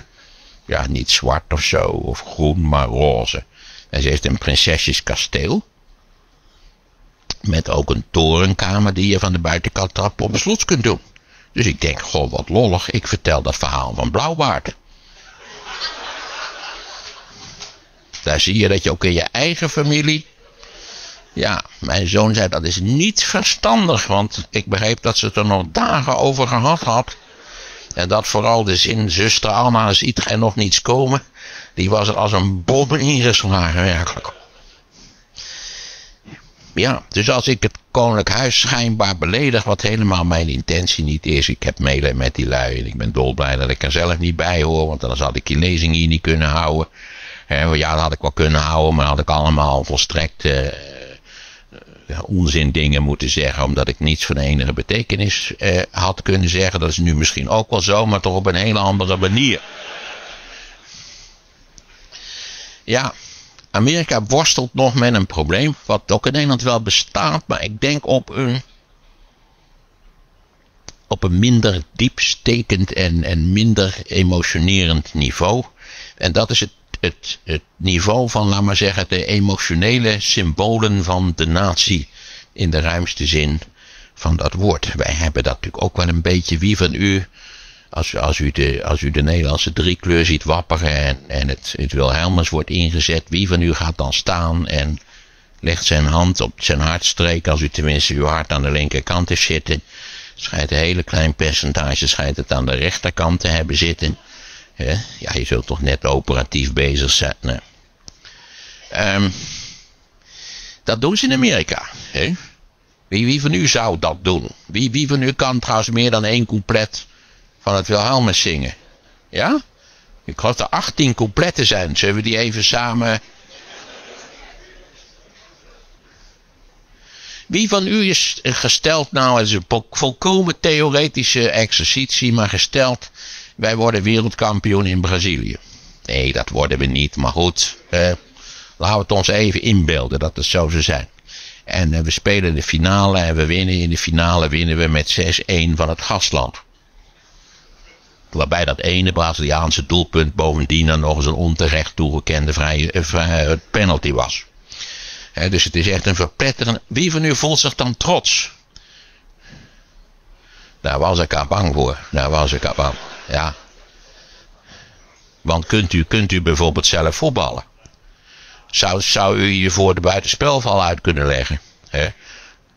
Ja, niet zwart of zo, of groen, maar roze. En ze heeft een prinsesjeskasteel. Met ook een torenkamer die je van de buitenkant trap op slot kunt doen. Dus ik denk, goh, wat lollig, ik vertel dat verhaal van Blauwbaard. Daar zie je dat je ook in je eigen familie... Ja, mijn zoon zei dat is niet verstandig, want ik begreep dat ze het er nog dagen over gehad had. En dat vooral de zin, zuster Anna ziet er nog niets komen. Die was er als een bom ingeslagen, werkelijk. Ja, dus als ik het koninklijk huis schijnbaar beledig, wat helemaal mijn intentie niet is. Ik heb mailen met die lui en ik ben dolblij dat ik er zelf niet bij hoor, want dan had ik die lezing hier niet kunnen houden. ja, dat had ik wel kunnen houden, maar had ik allemaal volstrekt uh, onzin dingen moeten zeggen, omdat ik niets van enige betekenis uh, had kunnen zeggen. Dat is nu misschien ook wel zo, maar toch op een hele andere manier. Ja, Amerika worstelt nog met een probleem, wat ook in Nederland wel bestaat, maar ik denk op een, op een minder diepstekend en, en minder emotionerend niveau. En dat is het, het, het niveau van, laat maar zeggen, de emotionele symbolen van de natie in de ruimste zin van dat woord. Wij hebben dat natuurlijk ook wel een beetje. Wie van u als, als, u de, als u de Nederlandse driekleur ziet wapperen en, en het, het Wilhelmus wordt ingezet, wie van u gaat dan staan en legt zijn hand op zijn hartstreek, als u tenminste uw hart aan de linkerkant heeft zitten. Schijnt een hele klein percentage schijnt het aan de rechterkant te hebben zitten. Ja, je zult toch net operatief bezig zijn. Um, dat doen ze in Amerika. Wie, wie van u zou dat doen? Wie, wie van u kan trouwens meer dan één couplet van het Wilhelmus zingen. Ja? Ik geloof dat er 18 coupletten zijn. Zullen we die even samen... Wie van u is gesteld, nou, het is een volkomen theoretische exercitie, maar gesteld, wij worden wereldkampioen in Brazilië. Nee, dat worden we niet, maar goed, laten we het ons even inbeelden dat het zo zou zijn. En eh, we spelen de finale en we winnen in de finale, winnen we met 6-1 van het gastland. Waarbij dat ene Braziliaanse doelpunt bovendien dan nog eens een onterecht toegekende vrije, eh, penalty was. dus het is echt een verpletterend. Wie van u voelt zich dan trots? Daar was ik al bang voor. Daar was ik al bang. Ja. Want kunt u, kunt u bijvoorbeeld zelf voetballen? Zou, zou u je voor de buitenspelval uit kunnen leggen?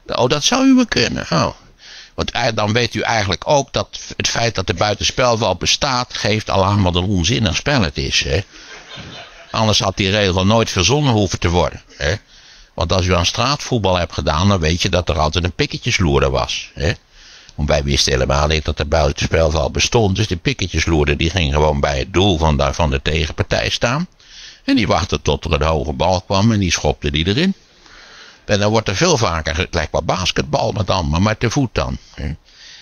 Oh, dat zou u wel kunnen. Oh. Want dan weet u eigenlijk ook dat het feit dat de buitenspelval bestaat, geeft al aan wat een onzinnig spel het is. Hè? Anders had die regel nooit verzonnen hoeven te worden. Hè? Want als u aan straatvoetbal hebt gedaan, dan weet je dat er altijd een pikketjesloerder was. Hè? Want wij wisten helemaal niet dat er buitenspelval bestond. Dus de pikketjesloerder die ging gewoon bij het doel van, daar, van de tegenpartij staan. En die wachtte tot er een hoge bal kwam en die schopte die erin. En dan wordt er veel vaker, wel basketbal, maar dan, maar met de voet dan.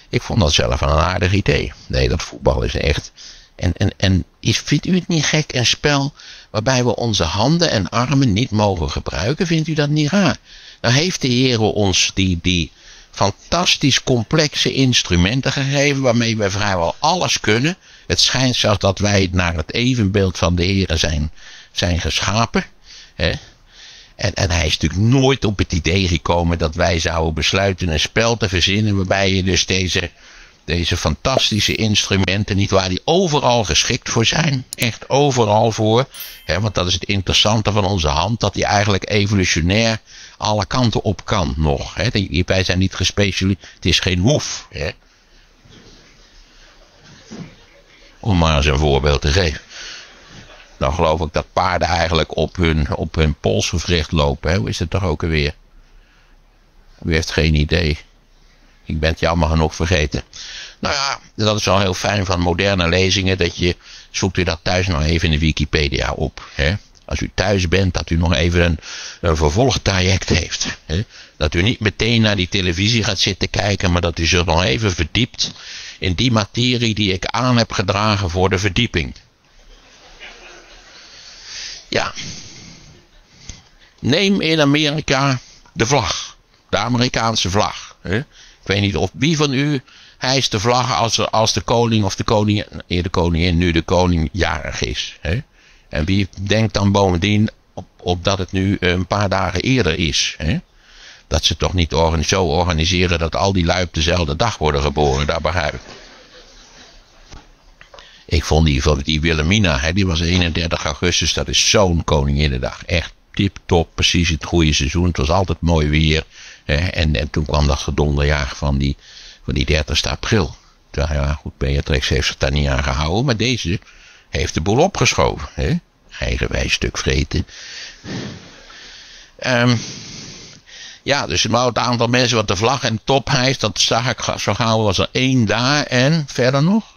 Ik vond dat zelf een aardig idee. Nee, dat voetbal is echt. En, en, en vindt u het niet gek, een spel waarbij we onze handen en armen niet mogen gebruiken? Vindt u dat niet raar? Dan heeft de Heer ons die, die fantastisch complexe instrumenten gegeven waarmee we vrijwel alles kunnen. Het schijnt zelfs dat wij naar het evenbeeld van de Heer zijn, zijn geschapen. Hè? En, en hij is natuurlijk nooit op het idee gekomen dat wij zouden besluiten een spel te verzinnen waarbij je dus deze, deze fantastische instrumenten, niet waar, die overal geschikt voor zijn. Echt overal voor. Hè, want dat is het interessante van onze hand, dat die eigenlijk evolutionair alle kanten op kan nog. Hè. Zijn niet gespecialiseerd, het is geen hoef. Hè. Om maar eens een voorbeeld te geven dan geloof ik dat paarden eigenlijk op hun, op hun polsgewricht lopen. Hè? Hoe is het toch ook alweer? U heeft geen idee. Ik ben het jammer genoeg vergeten. Nou ja, dat is wel heel fijn van moderne lezingen. Dat je, zoekt u dat thuis nog even in de Wikipedia op. Hè? Als u thuis bent, dat u nog even een, een vervolgtraject heeft. Hè? Dat u niet meteen naar die televisie gaat zitten kijken, maar dat u zich nog even verdiept in die materie die ik aan heb gedragen voor de verdieping. Ja. Neem in Amerika de vlag. De Amerikaanse vlag. Hè? Ik weet niet of wie van u hijst de vlag als, als de koning of de koningin, eer de koningin, nu de koning jarig is. Hè? En wie denkt dan bovendien op, op dat het nu een paar dagen eerder is. Hè? Dat ze toch niet zo organiseren dat al die lui op dezelfde dag worden geboren, dat begrijp ik. Ik vond die die Wilhelmina, hè, die was 31 augustus, dat is zo'n Koninginnedag. Echt tip-top, precies het goede seizoen. Het was altijd mooi weer. Hè, en, en toen kwam dat gedonderjaar van die, van die 30 april. Terwijl, ja, goed, Beatrix heeft zich daar niet aan gehouden, maar deze heeft de boel opgeschoven. Hè? Eigenwijs stuk vreten. Um, ja, dus het aantal mensen wat de vlag en top hijst, dat zag ik zo gauw was er één daar en verder nog.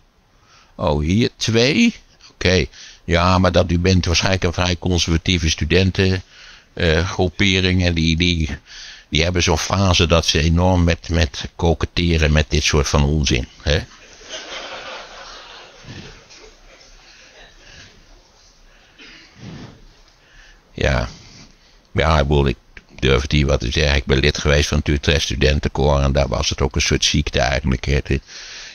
Oh, hier twee? Oké. Ja, maar dat u bent waarschijnlijk een vrij conservatieve studentengroepering. Uh, en die, die, die hebben zo'n fase dat ze enorm met, met koketteren met dit soort van onzin. Hè? Ja. Ja, ik bedoel, ik durf het hier wat te zeggen. Ik ben lid geweest van het Utrecht Studentenkoor. En daar was het ook een soort ziekte eigenlijk. Hè?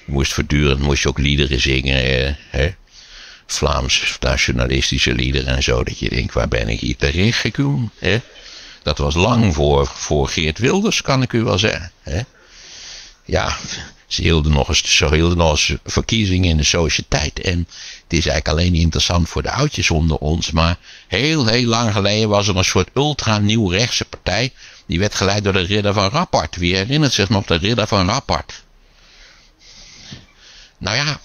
Moest voortdurend moest je ook liederen zingen. Eh, hè? Vlaams nationalistische liederen en zo. Dat je denkt, waar ben ik hier terecht gekomen? Hè? Dat was lang voor, voor Geert Wilders, kan ik u wel zeggen. Hè? Ja, ze hielden nog eens, ze hielden nog eens verkiezingen in de sociëteit. En het is eigenlijk alleen interessant voor de oudjes onder ons. Maar heel, heel lang geleden was er een soort ultra-nieuw rechtse partij. Die werd geleid door de ridder van Rappard. Wie herinnert zich nog de ridder van Rappard? Nou ja,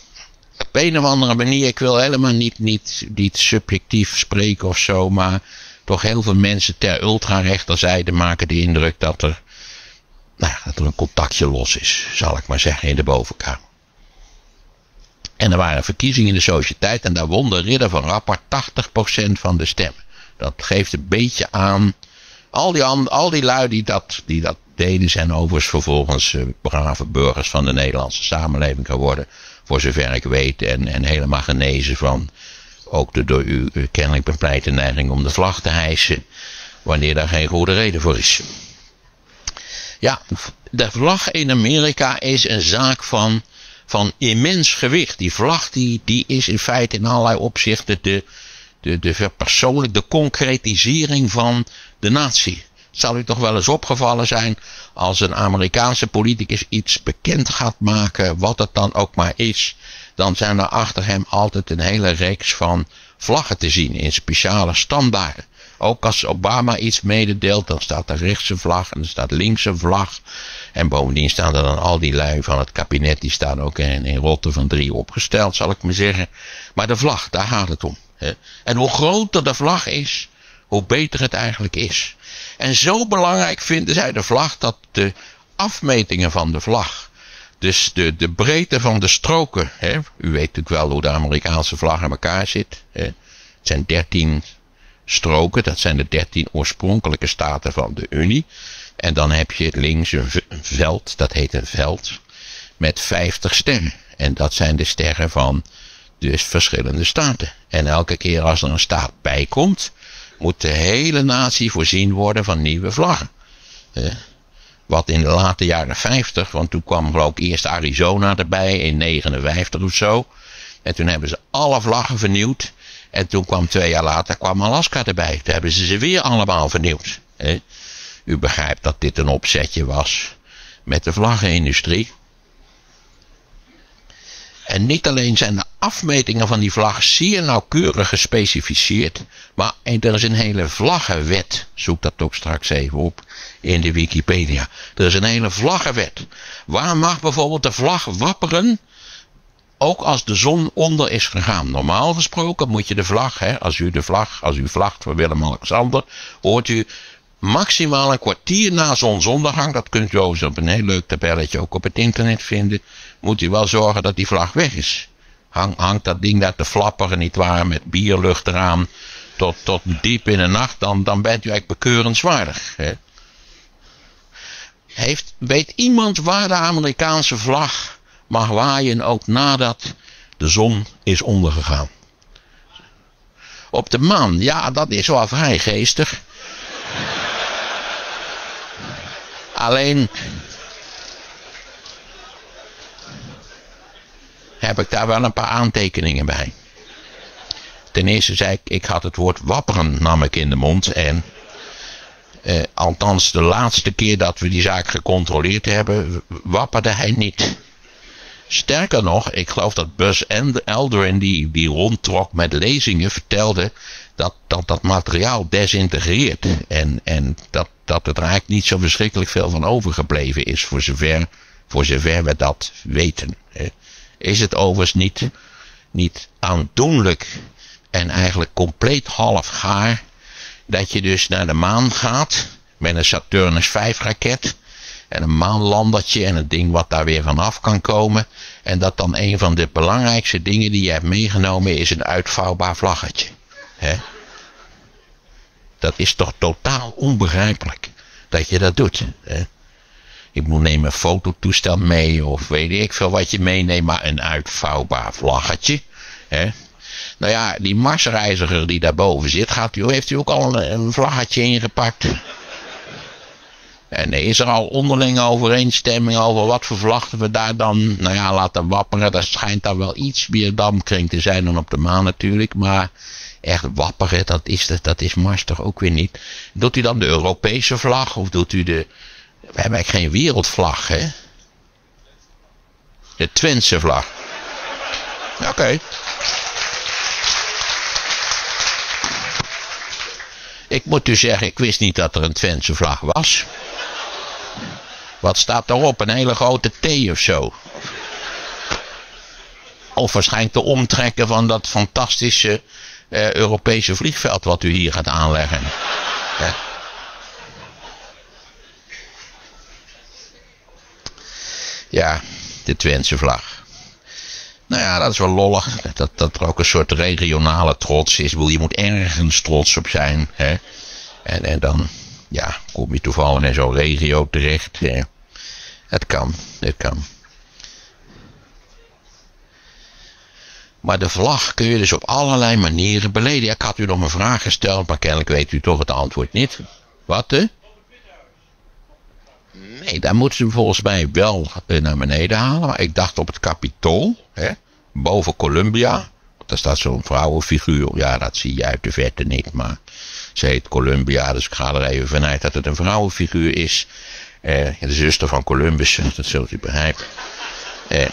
op een of andere manier, ik wil helemaal niet, niet, niet subjectief spreken of zo, maar toch heel veel mensen ter ultra-rechterzijde maken de indruk dat er, nou, dat een contactje los is, zal ik maar zeggen, in de bovenkamer. En er waren verkiezingen in de sociëteit en daar won de ridder van Rapport 80% van de stemmen. Dat geeft een beetje aan. Al die, al die lui die dat, die dat deden zijn overigens vervolgens uh, brave burgers van de Nederlandse samenleving geworden. Voor zover ik weet. En, en helemaal genezen van ook de door u kennelijk bepleite neiging om de vlag te hijsen. Wanneer daar geen goede reden voor is. Ja, de vlag in Amerika is een zaak van, van immens gewicht. Die vlag die, die is in feite in allerlei opzichten de, de, de verpersoonlijk, de concretisering van de natie zal u toch wel eens opgevallen zijn als een Amerikaanse politicus iets bekend gaat maken, wat het dan ook maar is, dan zijn er achter hem altijd een hele reeks van vlaggen te zien in speciale standaarden. Ook als Obama iets mededeelt, dan staat er rechtse vlag en er staat linkse vlag. En bovendien staan er dan al die lui van het kabinet, die staan ook in, in rotten van drie opgesteld, zal ik maar zeggen. Maar de vlag, daar gaat het om. Hè. En hoe groter de vlag is, hoe beter het eigenlijk is. En zo belangrijk vinden zij de vlag dat de afmetingen van de vlag, dus de, de breedte van de stroken, hè, u weet natuurlijk wel hoe de Amerikaanse vlag in elkaar zit. Hè. Het zijn dertien stroken, dat zijn de dertien oorspronkelijke staten van de Unie. En dan heb je links een veld, dat heet een veld, met 50 sterren. En dat zijn de sterren van dus verschillende staten. En elke keer als er een staat bij komt, moet de hele natie voorzien worden van nieuwe vlaggen. wat in de late jaren 50, want toen kwam geloof ik eerst Arizona erbij in 59 of zo. En toen hebben ze alle vlaggen vernieuwd. En toen kwam twee jaar later kwam Alaska erbij. Toen hebben ze ze weer allemaal vernieuwd. U begrijpt dat dit een opzetje was met de vlaggenindustrie. En niet alleen zijn de afmetingen van die vlag zeer nauwkeurig gespecificeerd, maar er is een hele vlaggenwet. Zoek dat ook straks even op in de Wikipedia. Er is een hele vlaggenwet. Waar mag bijvoorbeeld de vlag wapperen ook als de zon onder is gegaan. Normaal gesproken moet je de vlag, hè, als u de vlag, als u vlagt voor Willem-Alexander, hoort u maximaal een kwartier na zonsondergang, dat kunt u overigens op een heel leuk tabelletje ook op het internet vinden, moet u wel zorgen dat die vlag weg is. Hang, hangt dat ding daar te flapperen, niet waar, met bierlucht eraan, tot, tot diep in de nacht, dan, dan bent u eigenlijk bekeurenswaardig. Hè? Heeft, weet iemand waar de Amerikaanse vlag mag waaien ook nadat de zon is ondergegaan? Op de maan, ja, dat is wel vrij geestig. Alleen heb ik daar wel een paar aantekeningen bij. Ten eerste zei ik, ik had het woord wapperen nam ik in de mond en eh, althans de laatste keer dat we die zaak gecontroleerd hebben, wapperde hij niet. Sterker nog, ik geloof dat Buzz Aldrin die, die rondtrok met lezingen vertelde dat dat, dat materiaal desintegreert. En, en dat, dat er eigenlijk niet zo verschrikkelijk veel van overgebleven is voor zover, voor zover we dat weten. Is het overigens niet, niet aandoenlijk en eigenlijk compleet half gaar dat je dus naar de maan gaat met een Saturnus 5 raket en een maanlandertje en een ding wat daar weer vanaf kan komen. En dat dan een van de belangrijkste dingen die je hebt meegenomen is een uitvouwbaar vlaggetje. He? Dat is toch totaal onbegrijpelijk dat je dat doet. Hè? Ik moet nemen een fototoestel mee of weet ik veel wat je meeneemt, maar een uitvouwbaar vlaggetje. Hè? Nou ja, die marsreiziger die daarboven zit, gaat heeft u ook al een, een vlaggetje ingepakt? En is er al onderlinge overeenstemming over wat voor vlaggen we daar dan, nou ja, laten wapperen. Dat schijnt daar wel iets meer damkring te zijn dan op de maan natuurlijk, maar echt wapperen, dat is, dat is Mars toch ook weer niet. Doet u dan de Europese vlag of doet u de... We hebben eigenlijk geen wereldvlag, hè? De Twentse vlag. Oké. Ik moet u zeggen, ik wist niet dat er een Twentse vlag was. Wat staat erop? Een hele grote T of zo. Of waarschijnlijk de omtrekken van dat fantastische eh, Europese vliegveld wat u hier gaat aanleggen. Ja, de Twentse vlag. Nou ja, dat is wel lollig. Dat, dat er ook een soort regionale trots is. Je moet ergens trots op zijn. Hè? En, en dan ja, kom je toevallig in zo'n regio terecht. Hè? Het kan, het kan. Maar de vlag kun je dus op allerlei manieren beledigen. Ik had u nog een vraag gesteld, maar kennelijk weet u toch het antwoord niet. Wat, hè? Nee, daar moeten ze volgens mij wel eh, naar beneden halen. Maar ik dacht op het Capitool, hè, boven Columbia. Daar staat zo'n vrouwenfiguur. Ja, dat zie je uit de verte niet, maar ze heet Columbia. Dus ik ga er even vanuit dat het een vrouwenfiguur is. Eh, de zuster van Columbus, dat zult u begrijpen. Eh,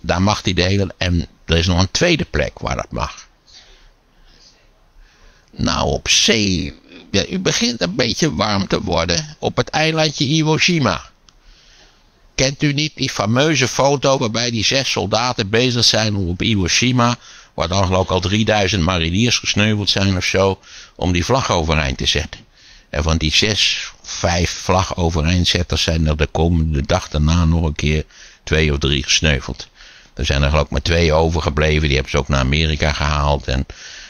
daar mag hij delen. En er is nog een tweede plek waar dat mag. Nou, op zee. Ja, u begint een beetje warm te worden. Op het eilandje Hiroshima. Kent u niet die fameuze foto waarbij die zes soldaten bezig zijn om op Hiroshima waar dan geloof ik al 3000 mariniers gesneuveld zijn of zo, om die vlag overeind te zetten. En van die zes, vijf vlag overeindzetters zijn er de komende dag daarna nog een keer twee of drie gesneuveld. Er zijn er geloof ik maar twee overgebleven, die hebben ze ook naar Amerika gehaald. En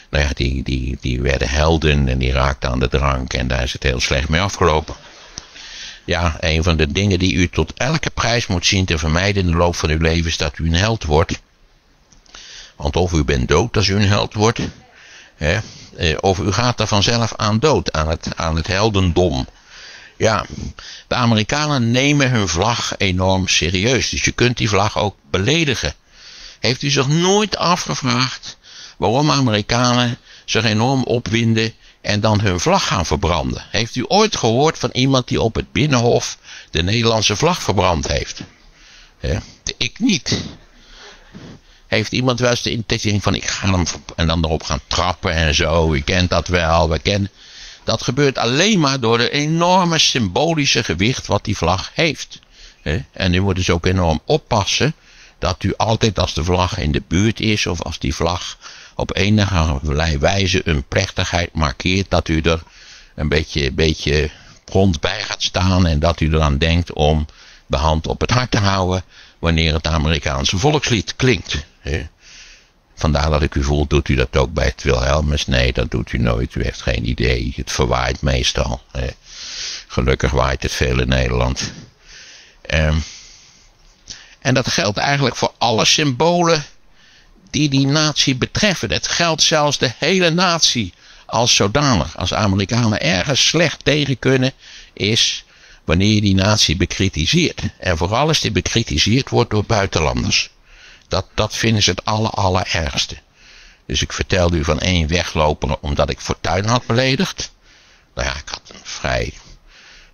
nou ja, die, die, die werden helden en die raakten aan de drank en daar is het heel slecht mee afgelopen. Ja, een van de dingen die u tot elke prijs moet zien te vermijden in de loop van uw leven is dat u een held wordt. Want of u bent dood als u een held wordt, hè, eh, of u gaat er vanzelf aan dood, aan het, aan het heldendom. Ja, de Amerikanen nemen hun vlag enorm serieus, dus je kunt die vlag ook beledigen. Heeft u zich nooit afgevraagd waarom Amerikanen zich enorm opwinden en dan hun vlag gaan verbranden? Heeft u ooit gehoord van iemand die op het Binnenhof de Nederlandse vlag verbrand heeft? Ik niet. Heeft iemand wel eens de intentie van ik ga hem en dan erop gaan trappen en zo. U kent dat wel, we kennen. Dat gebeurt alleen maar door de enorme symbolische gewicht wat die vlag heeft. En u moet dus ook enorm oppassen dat u altijd als de vlag in de buurt is of als die vlag op enige wijze een plechtigheid markeert, dat u er een beetje, beetje rond bij gaat staan en dat u eraan denkt om de hand op het hart te houden wanneer het Amerikaanse volkslied klinkt. Vandaar dat ik u voel, doet u dat ook bij het Wilhelmus? Nee, dat doet u nooit. U heeft geen idee. Het verwaait meestal. Gelukkig waait het veel in Nederland. Um, en dat geldt eigenlijk voor alle symbolen die die natie betreffen. Het geldt zelfs de hele natie als zodanig. Als Amerikanen ergens slecht tegen kunnen, is wanneer je die natie bekritiseert. En vooral als die bekritiseerd wordt door buitenlanders. Dat, dat vinden ze het aller, allerergste. Dus ik vertelde u van één wegloper omdat ik Fortuin had beledigd. Nou ja, ik had een vrij,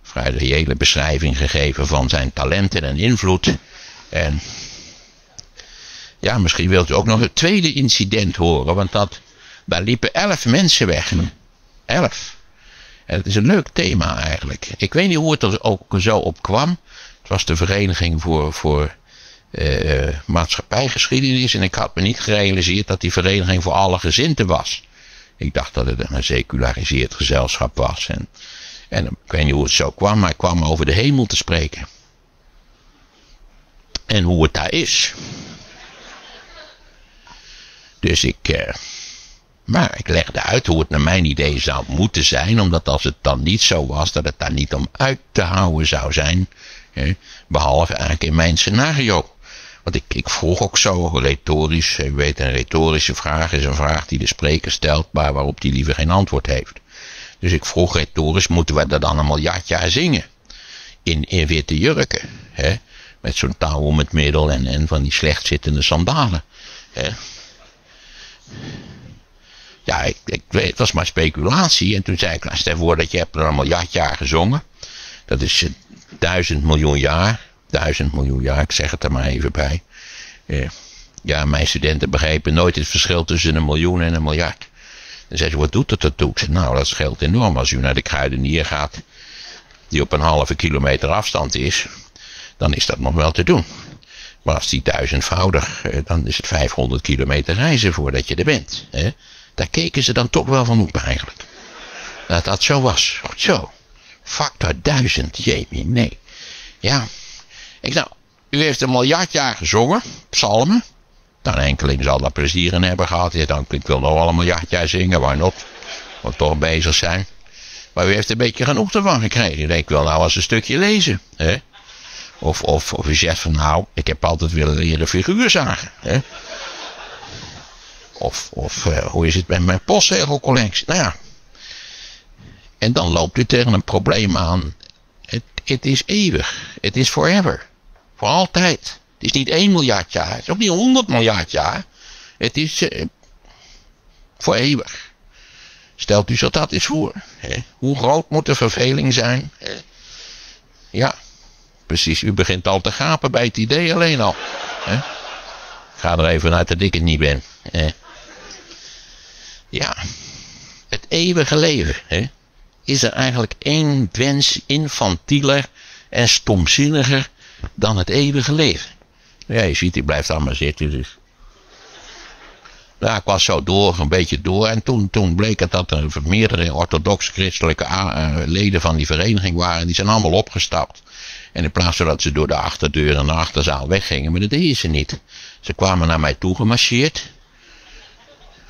vrij reële beschrijving gegeven van zijn talenten en invloed. En ja, misschien wilt u ook nog het tweede incident horen, want dat, daar liepen elf mensen weg. Elf. En het is een leuk thema eigenlijk. Ik weet niet hoe het er ook zo op kwam. Het was de Vereniging voor, voor uh, Maatschappijgeschiedenis. En ik had me niet gerealiseerd dat die vereniging voor alle gezinten was. Ik dacht dat het een seculariseerd gezelschap was. En, en ik weet niet hoe het zo kwam, maar ik kwam over de hemel te spreken. En hoe het daar is. Dus ik. Uh, maar ik legde uit hoe het naar mijn idee zou moeten zijn, omdat als het dan niet zo was, dat het daar niet om uit te houden zou zijn. Hè, behalve eigenlijk in mijn scenario. Want ik, ik vroeg ook zo retorisch, u weet een retorische vraag is een vraag die de spreker stelt, maar waarop die liever geen antwoord heeft. Dus ik vroeg retorisch, moeten we dat dan een miljard jaar zingen? In, in witte jurken, hè? met zo'n touw om het middel en, en van die slecht zittende sandalen. Hè? Ja, ik, ik, het was maar speculatie. En toen zei ik, nou, stel voor dat je hebt er een miljard jaar gezongen. Dat is uh, duizend miljoen jaar. Duizend miljoen jaar, ik zeg het er maar even bij. Uh, ja, mijn studenten begrepen nooit het verschil tussen een miljoen en een miljard. Dan zei ze, wat doet dat dat doet? Nou, dat scheelt enorm als u naar de kruidenier gaat, die op een halve kilometer afstand is, dan is dat nog wel te doen. Maar als die duizendvoudig, eh, dan is het 500 kilometer reizen voordat je er bent. Hè? Daar keken ze dan toch wel van op eigenlijk. Dat dat zo was. Zo. Factor duizend, Jamie, nee. Ja. Ik nou, u heeft een miljard jaar gezongen, psalmen. Dan enkeling zal daar plezier in hebben gehad. Ja, dan, ik wil nog wel een miljard jaar zingen, waar not? Want toch bezig zijn. Maar u heeft een beetje genoeg ervan gekregen. Ik wil nou eens een stukje lezen. Hè? Of, of, of u zegt van nou, ik heb altijd willen leren figuur zagen. Hè? Of, of uh, hoe is het met mijn postzegelcollectie? Nou ja. En dan loopt u tegen een probleem aan. Het, het is eeuwig. Het is forever. Voor altijd. Het is niet 1 miljard jaar. Het is ook niet 100 miljard jaar. Het is uh, voor eeuwig. Stelt u zich dat eens voor. Hè? Hoe groot moet de verveling zijn? Ja, precies. U begint al te gapen bij het idee alleen al. Hè? Ga er even uit dat ik het niet ben. Ja, het eeuwige leven. Is er eigenlijk één wens infantieler en stomzinniger dan het eeuwige leven? Ja, je ziet, die blijft allemaal zitten. Dus. Ja, ik was zo door, een beetje door. En toen, toen bleek het dat er meerdere orthodox-christelijke uh, leden van die vereniging waren. Die zijn allemaal opgestapt. En in plaats van dat ze door de achterdeur en de achterzaal weggingen, maar dat deden ze niet. Ze kwamen naar mij toe gemarcheerd.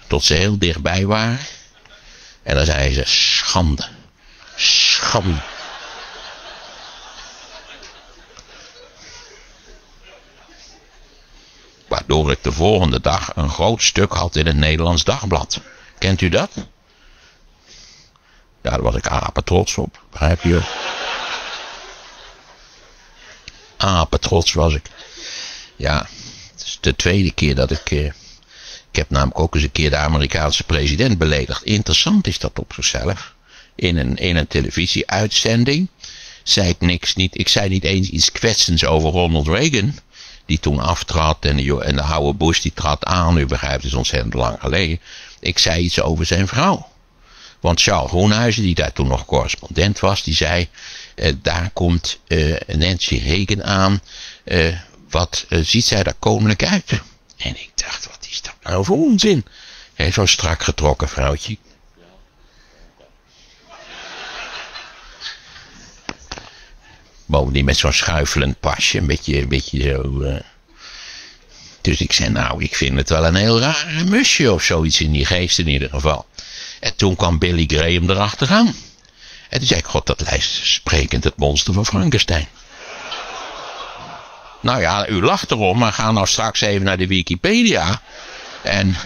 Tot ze heel dichtbij waren. En dan zeiden ze, schande. Schande. Waardoor ik de volgende dag een groot stuk had in het Nederlands Dagblad. Kent u dat? Daar was ik apen trots op. Begrijp je? Apen trots was ik. Ja, het is de tweede keer dat ik... Eh, ik heb namelijk ook eens een keer de Amerikaanse president beledigd. Interessant is dat op zichzelf. In een, in een televisieuitzending zei ik niks niet. Ik zei niet eens iets kwetsends over Ronald Reagan die toen aftrad en de, en de oude Bush die trad aan. U begrijpt, het is ontzettend lang geleden. Ik zei iets over zijn vrouw. Want Charles Groenhuizen, die daar toen nog correspondent was, die zei, daar komt eh, Nancy Reagan aan. Eh, wat eh, ziet zij daar koninklijk uit? En ik dacht, wat is dat nou voor onzin? Zo'n strak getrokken vrouwtje. Bovendien met zo'n schuifelend pasje, een beetje, een beetje zo. Dus ik zei, nou, ik vind het wel een heel rare musje of zoiets in die geest in ieder geval. En toen kwam Billy Graham erachteraan. En toen zei ik, god, dat lijst sprekend het monster van Frankenstein. Nou ja, u lacht erom, maar ga nou straks even naar de Wikipedia. En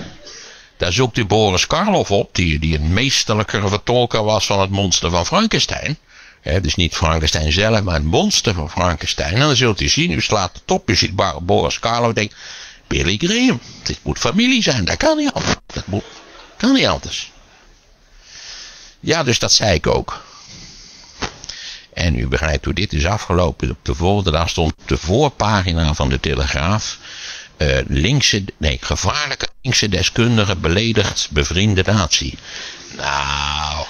daar zoekt u Boris Karloff op, die, die een meesterlijke vertolker was van het monster van Frankenstein. He, dus niet Frankenstein zelf, maar het monster van Frankenstein. En dan zult u zien, u slaat het op, u ziet Boris Carlo denkt, Billy Graham, dit moet familie zijn, dat kan niet anders. Dat moet, kan niet anders. Ja, dus dat zei ik ook. En u begrijpt hoe dit is afgelopen. Op de volgende dag stond op de voorpagina van de Telegraaf. Uh, linkse, nee, gevaarlijke linkse deskundige beledigd bevriende natie. Nou.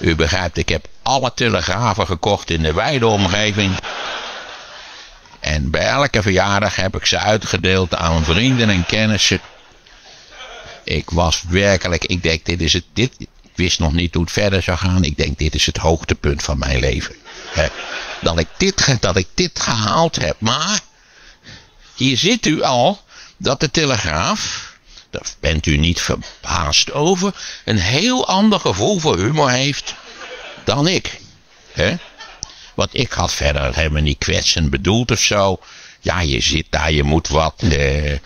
U begrijpt, ik heb alle telegrafen gekocht in de wijde omgeving. En bij elke verjaardag heb ik ze uitgedeeld aan vrienden en kennissen. Ik was werkelijk, ik denk, dit is het, dit, wist nog niet hoe het verder zou gaan. Ik denk, dit is het hoogtepunt van mijn leven. dat, ik dit, dat ik dit gehaald heb. Maar, hier zit u al, dat de Telegraaf, daar bent u niet verbaasd over, een heel ander gevoel voor humor heeft dan ik. Hè? Want ik had verder helemaal niet kwetsend bedoeld of zo. Ja, je zit daar, je moet wat. Eh,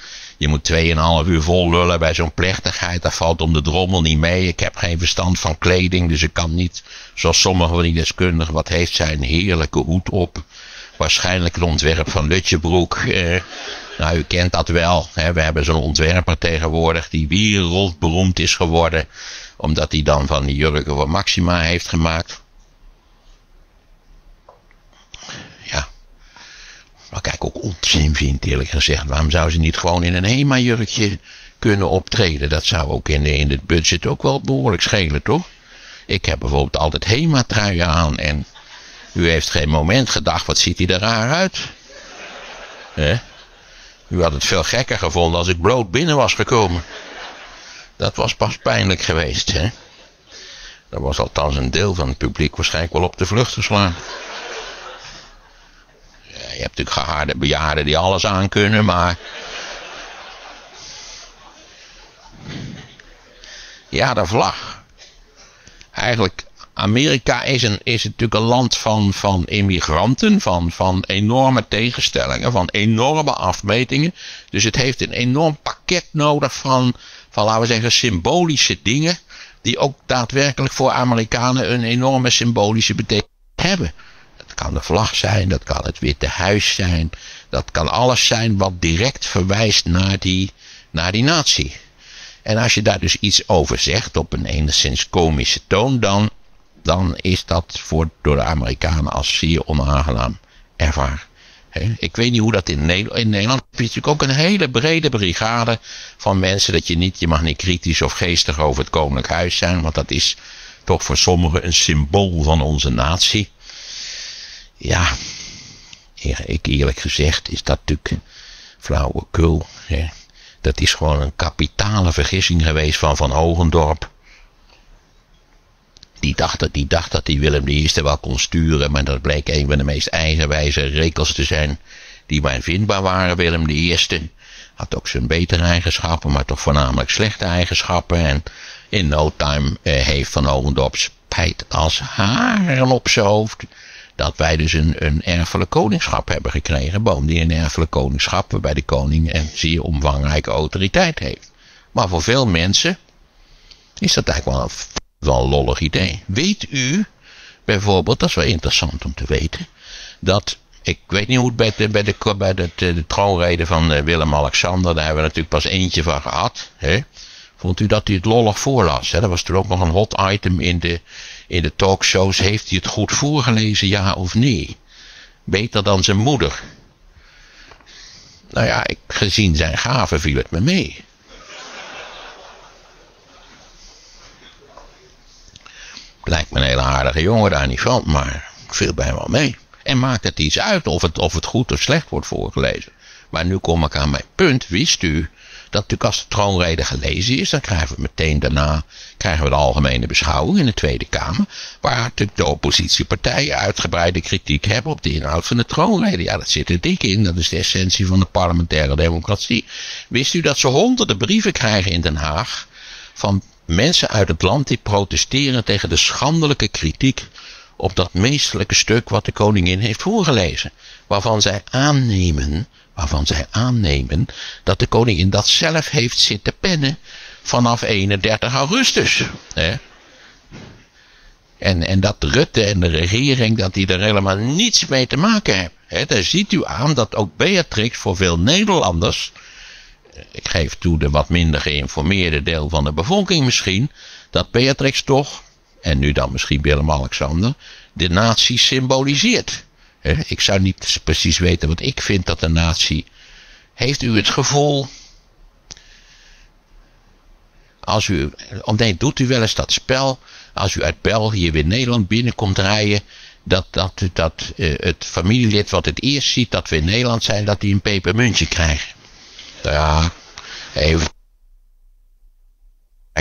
je moet 2,5 uur vol lullen bij zo'n plechtigheid. Dat valt om de drommel niet mee. Ik heb geen verstand van kleding, dus ik kan niet, zoals sommige van die deskundigen, wat heeft zij een heerlijke hoed op. Waarschijnlijk een ontwerp van Lutjebroek. Eh, nou, u kent dat wel. Hè? We hebben zo'n ontwerper tegenwoordig die wereldberoemd is geworden. Omdat hij dan van die jurken van Maxima heeft gemaakt. Wat ik ook onzin vind eerlijk gezegd. Waarom zou ze niet gewoon in een HEMA-jurkje kunnen optreden? Dat zou ook in, in het budget ook wel behoorlijk schelen, toch? Ik heb bijvoorbeeld altijd HEMA-truien aan en... U heeft geen moment gedacht, wat ziet hij er raar uit? U had het veel gekker gevonden als ik bloot binnen was gekomen. Dat was pas pijnlijk geweest, hè? Dat was althans een deel van het publiek waarschijnlijk wel op de vlucht geslaan. Je hebt natuurlijk gehaarde bejaarden die alles aankunnen, maar... Ja, de vlag. Eigenlijk Amerika is, een, is natuurlijk een land van, van immigranten, van, van enorme tegenstellingen, van enorme afmetingen. Dus het heeft een enorm pakket nodig van, van, laten we zeggen, symbolische dingen. Die ook daadwerkelijk voor Amerikanen een enorme symbolische betekenis hebben. Dat kan de vlag zijn, dat kan het Witte Huis zijn. Dat kan alles zijn wat direct verwijst naar die, naar die natie. En als je daar dus iets over zegt op een enigszins komische toon, dan dan is dat voor, door de Amerikanen als zeer onaangenaam ervaren. ik weet niet hoe dat in Nederland. In Nederland heb je natuurlijk ook een hele brede brigade van mensen dat je niet, je mag niet kritisch of geestig over het Koninklijk Huis zijn, want dat is toch voor sommigen een symbool van onze natie. Ja, ik eerlijk gezegd is dat natuurlijk Flauwekul. Hè. Dat is gewoon een kapitale vergissing geweest van Van Hogendorp. Die dacht, dat, die dacht dat hij Willem I wel kon sturen, maar dat bleek een van de meest eigenwijze rekels te zijn die maar vindbaar waren. Willem I had ook zijn betere eigenschappen, maar toch voornamelijk slechte eigenschappen. En in no time eh, heeft Van Hogendorp spijt als haren op zijn hoofd dat wij dus een, een erfelijk koningschap hebben gekregen. Bovendien een erfelijk koningschap waarbij de koning een zeer omvangrijke autoriteit heeft. Maar voor veel mensen is dat eigenlijk wel een, wel een lollig idee. Weet u bijvoorbeeld, dat is wel interessant om te weten, dat ik weet niet hoe het bij de, bij de, bij de, van eh, Willem-Alexander, daar hebben we natuurlijk pas eentje van gehad. Hè? Vond u dat hij het lollig voorlas? Hè? Dat was toen ook nog een hot item in de, in de talkshows. Heeft hij het goed voorgelezen, ja of nee? Beter dan zijn moeder. Nou ja, ik, gezien zijn gaven viel het me mee. Lijkt me een hele aardige jongen daar niet van, maar viel bij hem wel mee. En maakt het iets uit of het, of het goed of slecht wordt voorgelezen. Maar nu kom ik aan mijn punt. Wist u natuurlijk als de troonrede gelezen is, dan krijgen we meteen daarna krijgen we de algemene beschouwing in de Tweede Kamer. Waar natuurlijk de oppositiepartijen uitgebreide kritiek hebben op de inhoud van de troonrede. Ja, dat zit er dik in. Dat is de essentie van de parlementaire democratie. Wist u dat ze honderden brieven krijgen in Den Haag van mensen uit het land die protesteren tegen de schandelijke kritiek op dat meestelijke stuk wat de koningin heeft voorgelezen. Waarvan zij aannemen, waarvan zij aannemen dat de koningin dat zelf heeft zitten pennen vanaf 31 augustus. Hè? En, en dat Rutte en de regering, dat die er helemaal niets mee te maken hebben. Hè? Daar ziet u aan dat ook Beatrix voor veel Nederlanders, ik geef toe de wat minder geïnformeerde deel van de bevolking misschien, dat Beatrix toch en nu dan misschien Willem-Alexander, de natie symboliseert. Ik zou niet precies weten wat ik vind dat een natie. Heeft u het gevoel. Als u. Oh nee, doet u wel eens dat spel. Als u uit België weer Nederland binnenkomt rijden. Dat, dat, dat uh, het familielid wat het eerst ziet dat we in Nederland zijn. dat die een pepermuntje krijgt. Ja, even.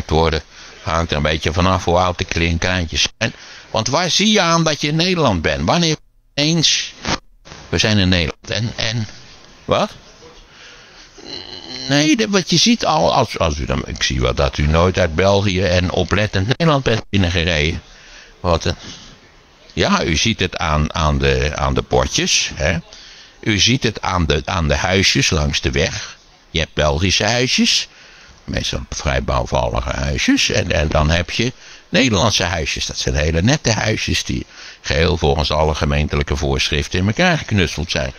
worden hangt er een beetje vanaf hoe oud de kleintjes zijn. Want waar zie je aan dat je in Nederland bent? Wanneer We zijn in Nederland. En, en... Wat? Nee, wat je ziet al, als, als u dan, ik zie wel dat u nooit uit België en oplettend Nederland bent binnengereden. Wat ja, u ziet het aan, aan, de, aan de bordjes. Hè? U ziet het aan de, aan de huisjes langs de weg. Je hebt Belgische huisjes meestal vrij bouwvallige huisjes. En, en dan heb je Nederlandse huisjes. Dat zijn hele nette huisjes die geheel volgens alle gemeentelijke voorschriften in elkaar geknutseld zijn.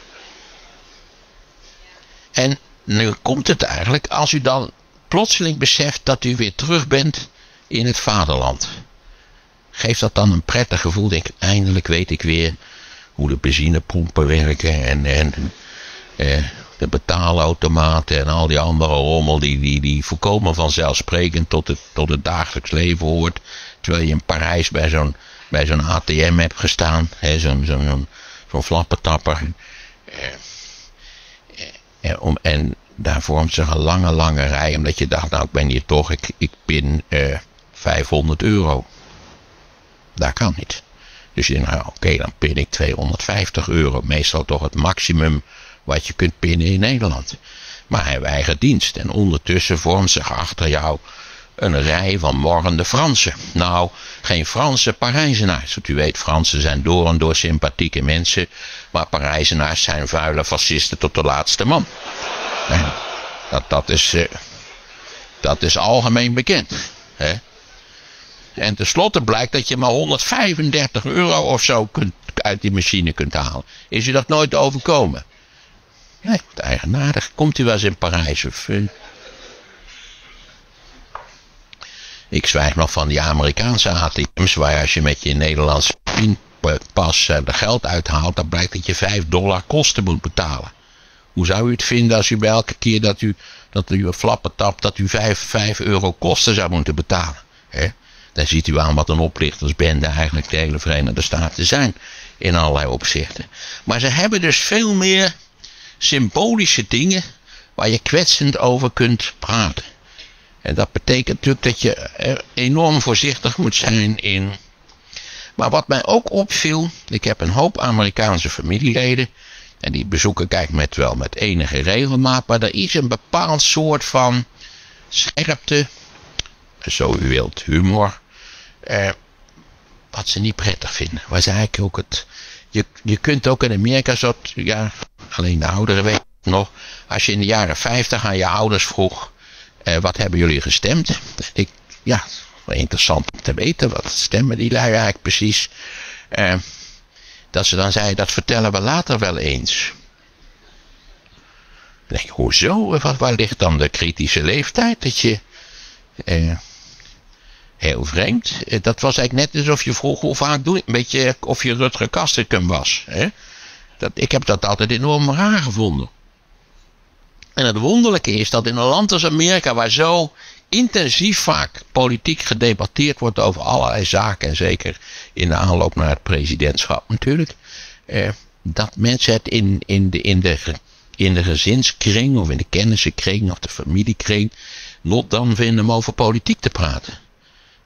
En nu komt het eigenlijk als u dan plotseling beseft dat u weer terug bent in het vaderland. Geeft dat dan een prettig gevoel? Denk eindelijk weet ik weer hoe de benzinepompen werken en, en eh, de betaalautomaten en al die andere rommel die, die, die volkomen vanzelfsprekend tot het, tot het dagelijks leven hoort. Terwijl je in Parijs bij zo'n bij zo'n ATM hebt gestaan, zo'n zo'n zo'n zo flappentapper. Eh, eh, om, en daar vormt zich een lange, lange rij, omdat je dacht, nou ik ben hier toch, ik, ik pin eh, 500 euro. Dat kan niet. Dus je denkt, nou oké, dan pin ik 250 euro. Meestal toch het maximum wat je kunt pinnen in Nederland. Maar hij weigert dienst en ondertussen vormt zich achter jou een rij van morgende Fransen. Nou, geen Franse Parijzenaars. Want u weet, Fransen zijn door en door sympathieke mensen. Maar Parijzenaars zijn vuile fascisten tot de laatste man. Dat, dat, is, uh, dat is algemeen bekend. Hè? En tenslotte blijkt dat je maar 135 euro of zo kunt, uit die machine kunt halen. Is u dat nooit overkomen? Nee, eigenaardig. Komt u wel eens in Parijs of... Uh... Ik zwijg nog van die Amerikaanse ATM's waar als je met je Nederlandse pinpas uh, de geld uithaalt, dan blijkt dat je 5 dollar kosten moet betalen. Hoe zou u het vinden als u bij elke keer dat u, dat u flappen tapt, dat u 5, 5 euro kosten zou moeten betalen? He? Daar ziet u aan wat een oplichtersbende eigenlijk de hele Verenigde Staten zijn. In allerlei opzichten. Maar ze hebben dus veel meer symbolische dingen waar je kwetsend over kunt praten. En dat betekent natuurlijk dat je enorm voorzichtig moet zijn in. Maar wat mij ook opviel, ik heb een hoop Amerikaanse familieleden. En die bezoeken kijk met wel met enige regelmaat. Maar er is een bepaald soort van scherpte, zo u wilt, humor. Eh, wat ze niet prettig vinden. Ze eigenlijk ook het. Je, je kunt ook in Amerika zo. Ja, alleen de ouderen weten nog. Als je in de jaren 50 aan je ouders vroeg. Eh, wat hebben jullie gestemd? Ik, ja, interessant om te weten. Wat stemmen die lui eigenlijk precies? Eh, dat ze dan zeiden, dat vertellen we later wel eens. Hoezo? Waar ligt dan de kritische leeftijd? Dat je... Eh, heel vreemd. Dat was eigenlijk net alsof je vroeg hoe vaak doe. Een beetje of je Rutger Kastrikum was. Hè? Dat, ik heb dat altijd enorm raar gevonden. En het wonderlijke is dat in een land als Amerika, waar zo intensief vaak politiek gedebatteerd wordt over allerlei zaken, en zeker in de aanloop naar het presidentschap natuurlijk, eh, dat mensen het in, in, de, in, de, in de gezinskring of in de kennissenkring of de familiekring not dan vinden om over politiek te praten.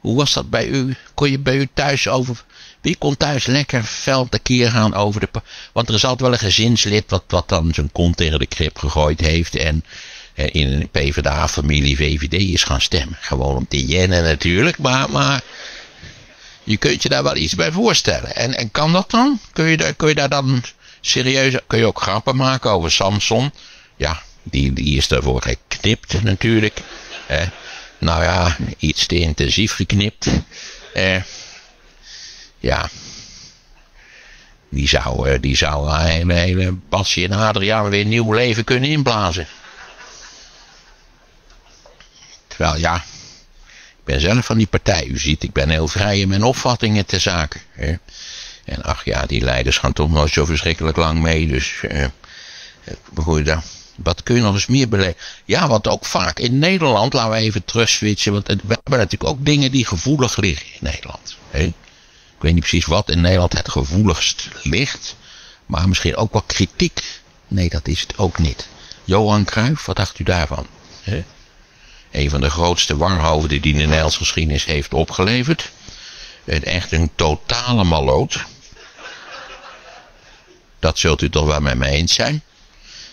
Hoe was dat bij u? Kon je bij u thuis over. Wie kon thuis lekker fel keer gaan over de. Want er is altijd wel een gezinslid wat, wat dan zijn kont tegen de krip gegooid heeft. En eh, in een PvdA-familie VVD is gaan stemmen. Gewoon om te jennen natuurlijk. Maar, maar je kunt je daar wel iets bij voorstellen. En, en kan dat dan? Kun je, kun je daar dan serieus. Kun je ook grappen maken over Samson? Ja, die, die is daarvoor geknipt natuurlijk. Nou ja, iets te intensief geknipt. Eh, ja. Die zou, eh, die zou een hele Basje en Adriaan weer nieuw leven kunnen inblazen. Terwijl ja, ik ben zelf van die partij. U ziet, ik ben heel vrij in mijn opvattingen te zaken. Hè. En ach ja, die leiders gaan toch nooit zo verschrikkelijk lang mee. Dus, eh, eh? Wat kun je nog eens meer beleven? Ja, want ook vaak in Nederland, laten we even terug switchen. Want we hebben natuurlijk ook dingen die gevoelig liggen in Nederland. Hè? Ik weet niet precies wat in Nederland het gevoeligst ligt. Maar misschien ook wel kritiek. Nee, dat is het ook niet. Johan Cruijff, wat dacht u daarvan? Hè? Een van de grootste warhoofden die de Nederlandse geschiedenis heeft opgeleverd. Echt een totale maloot. Dat zult u toch wel met me eens zijn.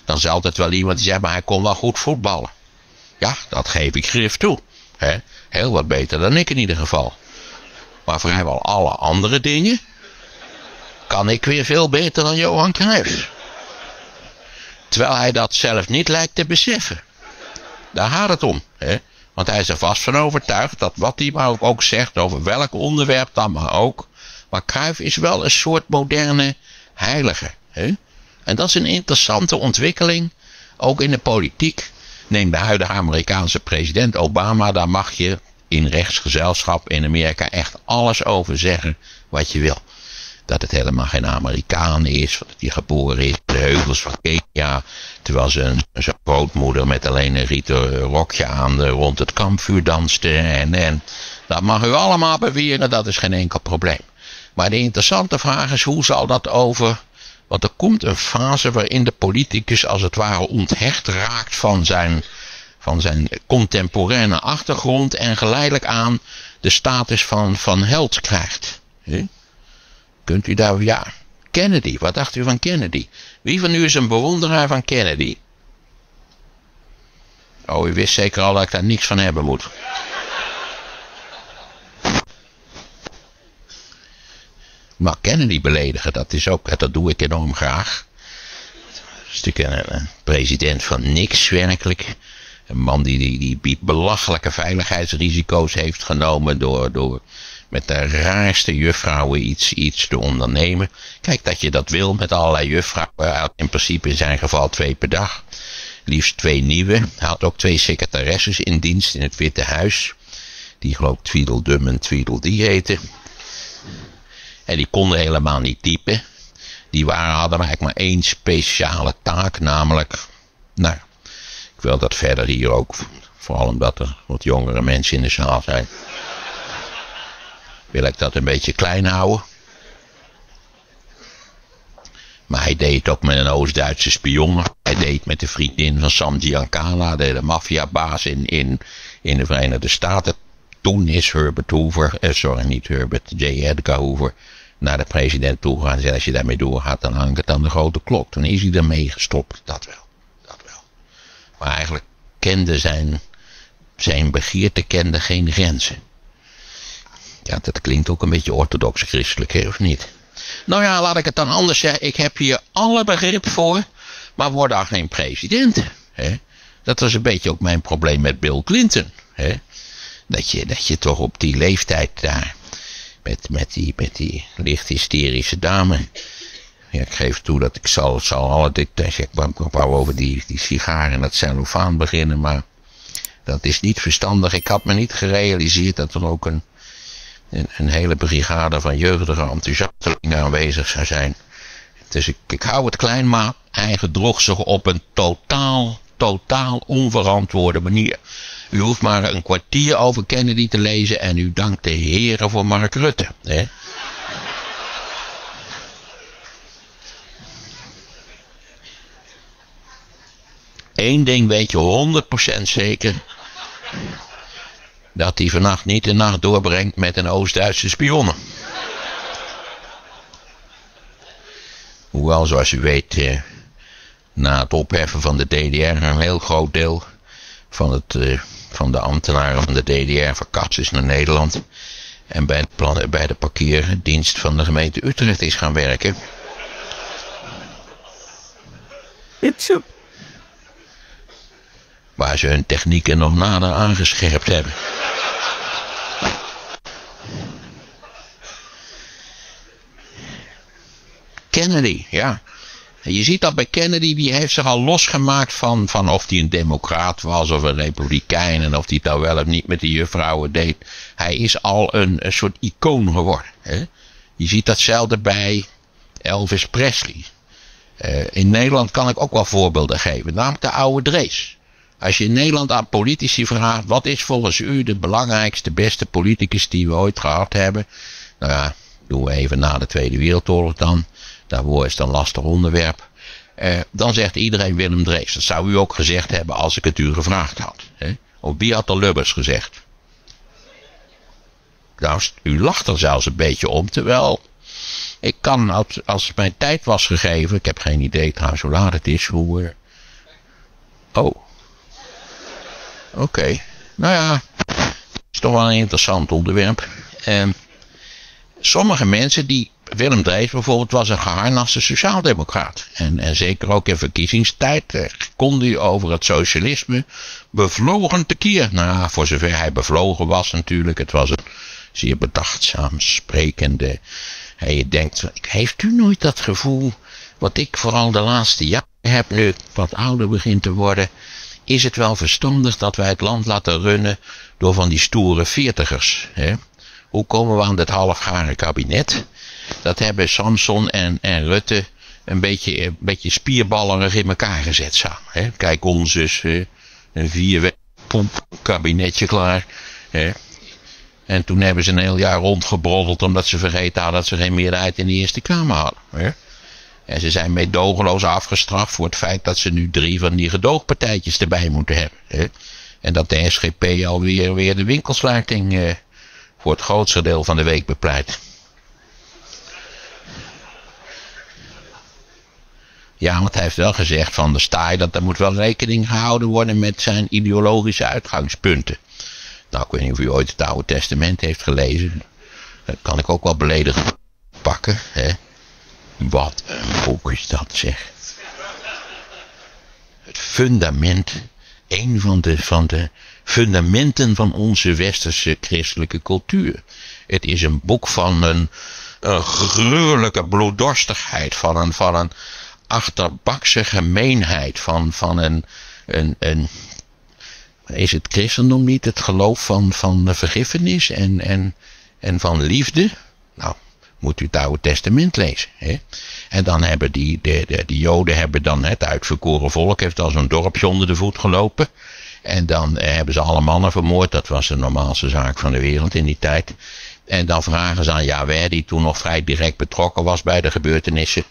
Dan is altijd wel iemand die zegt, maar hij kon wel goed voetballen. Ja, dat geef ik grif toe. He, heel wat beter dan ik in ieder geval. Maar vrijwel alle andere dingen kan ik weer veel beter dan Johan Cruijff. Terwijl hij dat zelf niet lijkt te beseffen. Daar gaat het om. Hè? Want hij is er vast van overtuigd dat wat hij maar ook zegt over welk onderwerp dan maar ook. Maar Cruijff is wel een soort moderne heilige. Hè? En dat is een interessante ontwikkeling, ook in de politiek. Neem de huidige Amerikaanse president Obama, daar mag je in rechtsgezelschap in Amerika echt alles over zeggen wat je wil. Dat het helemaal geen Amerikaan is, dat hij geboren is de heuvels van Kenia, terwijl zijn, grootmoeder met alleen een rieten rokje aan rond het kampvuur danste. En, en dat mag u allemaal beweren, dat is geen enkel probleem. Maar de interessante vraag is, hoe zal dat over want er komt een fase waarin de politicus als het ware onthecht raakt van zijn, van zijn contemporaine achtergrond en geleidelijk aan de status van, van held krijgt. Kunt u daar, ja, Kennedy, wat dacht u van Kennedy? Wie van u is een bewonderaar van Kennedy? Oh, u wist zeker al dat ik daar niks van hebben moet. Maar Kennedy beledigen, dat, is ook, dat doe ik enorm graag. Dat is natuurlijk een, president van niks werkelijk. Een man die, die, die belachelijke veiligheidsrisico's heeft genomen door, door met de raarste juffrouwen iets, iets te ondernemen. Kijk, dat je dat wil met allerlei juffrouwen, in principe in zijn geval twee per dag. Liefst twee nieuwe. Hij had ook twee secretaresses in dienst in het Witte Huis. Die geloof ik Tweedledum en Tweedledee heten. En die konden helemaal niet typen. Die waren, hadden eigenlijk maar één speciale taak, namelijk... Nou, wil dat verder hier ook, vooral omdat er wat jongere mensen in de zaal zijn... wil ik dat een beetje klein houden. Maar hij deed ook met een Oost-Duitse spion. Hij deed met de vriendin van Sam Giancana, de, maffiabaas in, in, in de Verenigde Staten. Toen is Herbert Hoover, eh, sorry niet Herbert, J. Edgar Hoover, naar de president toe gegaan en zei, als je daarmee doorgaat, dan hangt het aan de grote klok. Toen is hij ermee gestopt, dat wel. Eigenlijk kende zijn, zijn begeerte kende geen grenzen. Ja, dat klinkt ook een beetje orthodox christelijk, hè, of niet? Nou ja, laat ik het dan anders zeggen. Ik heb hier alle begrip voor, maar word daar geen president. Hè? Dat was een beetje ook mijn probleem met Bill Clinton. Hè? Dat, je, dat je toch op die leeftijd daar, met, met, die, met die licht hysterische dame. Ja, ik geef toe dat ik zal, zal alle details, ik wou over die, die sigaar en dat cellofaan beginnen, maar dat is niet verstandig. Ik had me niet gerealiseerd dat er ook een een, een hele brigade van jeugdige enthousiastelingen aanwezig zou zijn. Dus ik, ik hou het klein, maar hij gedroeg zich op een totaal, totaal onverantwoorde manier. U hoeft maar een kwartier over Kennedy te lezen en u dankt de heren voor Mark Rutte. Hè? Eén ding weet je 100% zeker dat hij vannacht niet de nacht doorbrengt met een Oost-Duitse spionne. Hoewel, zoals u weet, eh, na het opheffen van de DDR een heel groot deel van, het, eh, van de ambtenaren van de DDR verkast is naar Nederland. En bij, het bij de parkeerdienst van de gemeente Utrecht is gaan werken. Waar ze hun technieken nog nader aangescherpt hebben. Kennedy, ja. Je ziet dat bij Kennedy, die heeft zich al losgemaakt van, van of hij een democraat was of een republikein en of hij het nou wel of niet met de juffrouwen deed. Hij is al een, een soort icoon geworden. Hè? Je ziet datzelfde bij Elvis Presley. Uh, in Nederland kan ik ook wel voorbeelden geven, namelijk de oude Drees. Als je in Nederland aan politici vraagt, wat is volgens u de belangrijkste, beste politicus die we ooit gehad hebben? Nou ja, doen we even na de Tweede Wereldoorlog dan. Daarvoor is het een lastig onderwerp. Eh, dan zegt iedereen Willem Drees. Dat zou u ook gezegd hebben als ik het u gevraagd had. Hè? Of wie had de Lubbers gezegd? Nou, u lacht er zelfs een beetje om, terwijl ik kan, als mijn tijd was gegeven, ik heb geen idee trouwens hoe laat het is, hoe... Uh... Oh. Oké. Nou ja, is toch wel een interessant onderwerp. Uh, sommige mensen die Willem Drees bijvoorbeeld was een geharnaste sociaaldemocraat. En, en zeker ook in verkiezingstijd eh, kon hij over het socialisme bevlogen tekeer. Nou, voor zover hij bevlogen was natuurlijk. Het was een zeer bedachtzaam sprekende. En je denkt, heeft u nooit dat gevoel, wat ik vooral de laatste jaren heb, nu wat ouder begin te worden, is het wel verstandig dat wij het land laten runnen door van die stoere veertigers. Hè? Hoe komen we aan dit halfgare kabinet? Dat hebben Samson en, en Rutte een beetje, een beetje spierballerig in elkaar gezet samen. Hè? Kijk, ons is een vier kabinetje klaar. Hè? En toen hebben ze een heel jaar rondgebroddeld omdat ze vergeten hadden dat ze geen meerderheid in de Eerste Kamer hadden. Hè? En ze zijn meedogenloos afgestraft voor het feit dat ze nu drie van die gedoogpartijtjes erbij moeten hebben. Hè? En dat de SGP alweer weer de winkelsluiting uh, voor het grootste deel van de week bepleit. Ja, want hij heeft wel gezegd van de staai dat er moet wel rekening gehouden worden met zijn ideologische uitgangspunten. Nou, ik weet niet of u ooit het Oude Testament heeft gelezen. Dat kan ik ook wel beledigend pakken, hè. Wat een boek is dat, zeg. Het fundament, een van de, van de fundamenten van onze westerse christelijke cultuur. Het is een boek van een, een gruwelijke bloeddorstigheid, van een, van een achterbakse gemeenheid van, van een, een, een. Is het christendom niet het geloof van, van de vergiffenis en, en, en van liefde? Nou, moet u het Oude Testament lezen. Hè? En dan hebben die, de, de, die Joden hebben dan het uitverkoren volk, heeft al zo'n dorpje onder de voet gelopen. En dan eh, hebben ze alle mannen vermoord. Dat was de normaalste zaak van de wereld in die tijd. En dan vragen ze aan Yahweh, die toen nog vrij direct betrokken was bij de gebeurtenissen.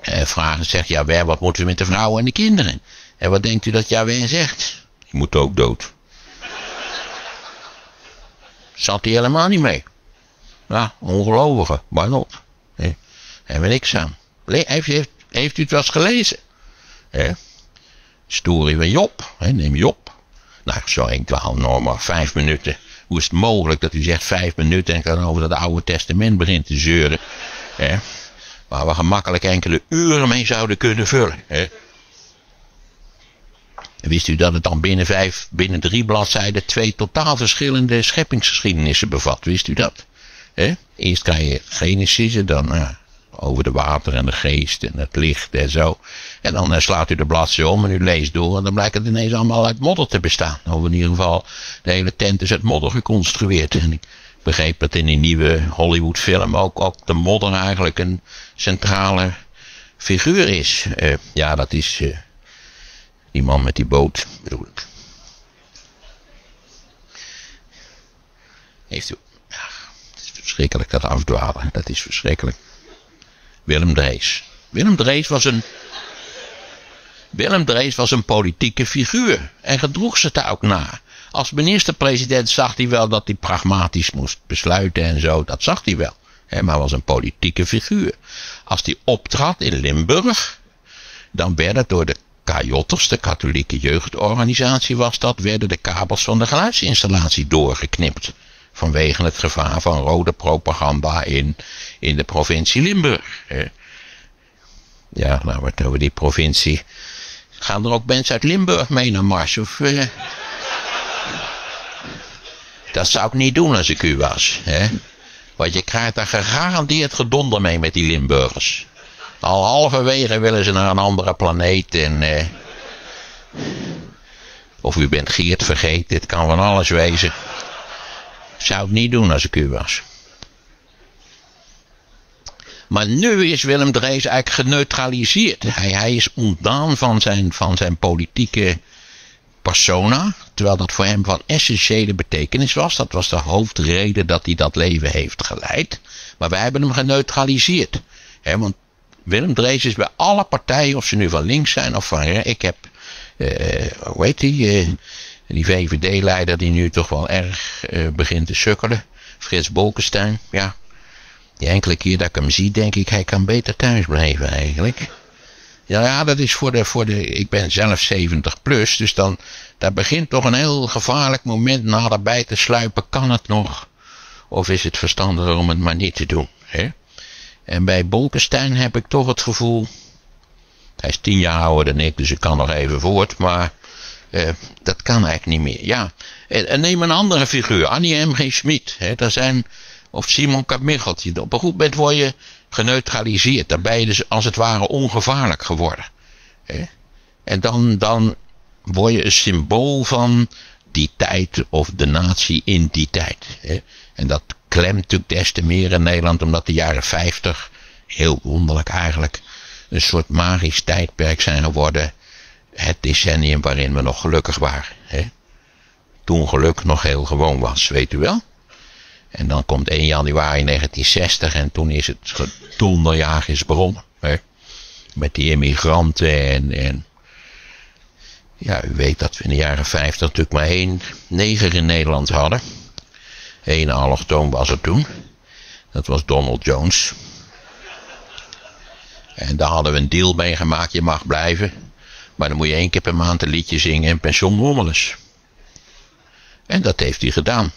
eh, vragen zegt, ja, waar, wat moeten we met de vrouwen en de kinderen? En wat denkt u dat Jawel zegt? Die moet ook dood. Zat hij helemaal niet mee. Ja, ongelovige, maar not. Nee, hebben we niks aan. Heeft, heeft, u het wel eens gelezen? Hè? Story van Job. Hè? Neem Job. Nou, zo dwaal nog maar vijf minuten. Hoe is het mogelijk dat u zegt vijf minuten en dan over het Oude Testament begint te zeuren? Hè? Waar we gemakkelijk enkele uren mee zouden kunnen vullen. Wist u dat het dan binnen vijf, binnen drie bladzijden twee totaal verschillende scheppingsgeschiedenissen bevat? Wist u dat? Eerst krijg je Genesis en dan uh, over de water en de geest en het licht en zo. En dan uh, slaat u de bladzijde om en u leest door en dan blijkt het ineens allemaal uit modder te bestaan. Of in ieder geval, de hele tent is uit modder geconstrueerd. En ik begreep dat in die nieuwe Hollywood film ook, ook de modder eigenlijk een centrale figuur is. Uh, ja, dat is die man met die boot, bedoel ik. Heeft u... Verschrikkelijk dat afdwalen. Dat is verschrikkelijk. Willem Drees. Willem Drees was een... Willem Drees was een politieke figuur. En gedroeg ze daar ook na. Als minister-president zag hij wel dat hij pragmatisch moest besluiten en zo. Dat zag hij wel. He, maar was een politieke figuur. Als hij optrad in Limburg, dan werd het door de KJ'ers, de katholieke jeugdorganisatie was dat, werden de kabels van de geluidsinstallatie doorgeknipt. Vanwege het gevaar van rode propaganda in, in de provincie Limburg. Ja, nou wat over die provincie. Gaan er ook mensen uit Limburg mee naar Mars? Of, uh... Dat zou ik niet doen als ik u was. Hè? Want je krijgt daar gegarandeerd gedonder mee met die Limburgers. Al halverwege willen ze naar een andere planeet en... Eh, of u bent Geert vergeten, het kan van alles wezen. Zou het niet doen als ik u was. Maar nu is Willem Drees eigenlijk geneutraliseerd. Hij, hij is ontdaan van zijn, van zijn politieke persona. Terwijl dat voor hem van essentiële betekenis was. Dat was de hoofdreden dat hij dat leven heeft geleid. Maar wij hebben hem geneutraliseerd. He, want Willem Drees is bij alle partijen, of ze nu van links zijn of van. Ik heb, uh, hoe heet die, uh, die VVD-leider die nu toch wel erg uh, begint te sukkelen. Frits Bolkestein, ja. Die enkele keer dat ik hem zie, denk ik, hij kan beter thuis blijven eigenlijk. Ja, ja, dat is voor de, voor de, ik ben zelf 70 plus, dus dan, daar begint toch een heel gevaarlijk moment naderbij te sluipen. Kan het nog? Of is het verstandiger om het maar niet te doen? Hè? En bij Bolkestein heb ik toch het gevoel. Hij is tien jaar ouder dan ik, dus ik kan nog even voort. Maar eh, dat kan eigenlijk niet meer. Ja, en, neem een andere figuur. Annie M.G. Schmid. Daar zijn, of Simon Kamicheltje. Op een goed moment word je geneutraliseerd. Dan ben je dus als het ware ongevaarlijk geworden. Hè? En dan, dan word je een symbool van die tijd of de natie in die tijd. Hè? En dat klemt natuurlijk des te meer in Nederland, omdat de jaren 50, heel wonderlijk eigenlijk, een soort magisch tijdperk zijn geworden. Het decennium waarin we nog gelukkig waren. Hè? Toen geluk nog heel gewoon was, weet u wel? En dan komt 1 januari 1960 en toen is het donderjaar is begonnen. Hè? Met die immigranten en, en ja, u weet dat we in de jaren 50 natuurlijk maar één neger in Nederland hadden. Eén allochtoon was er toen. Dat was Donald Jones. En daar hadden we een deal mee gemaakt. Je mag blijven. Maar dan moet je één keer per maand een liedje zingen in pension Rommelus. En dat heeft hij gedaan.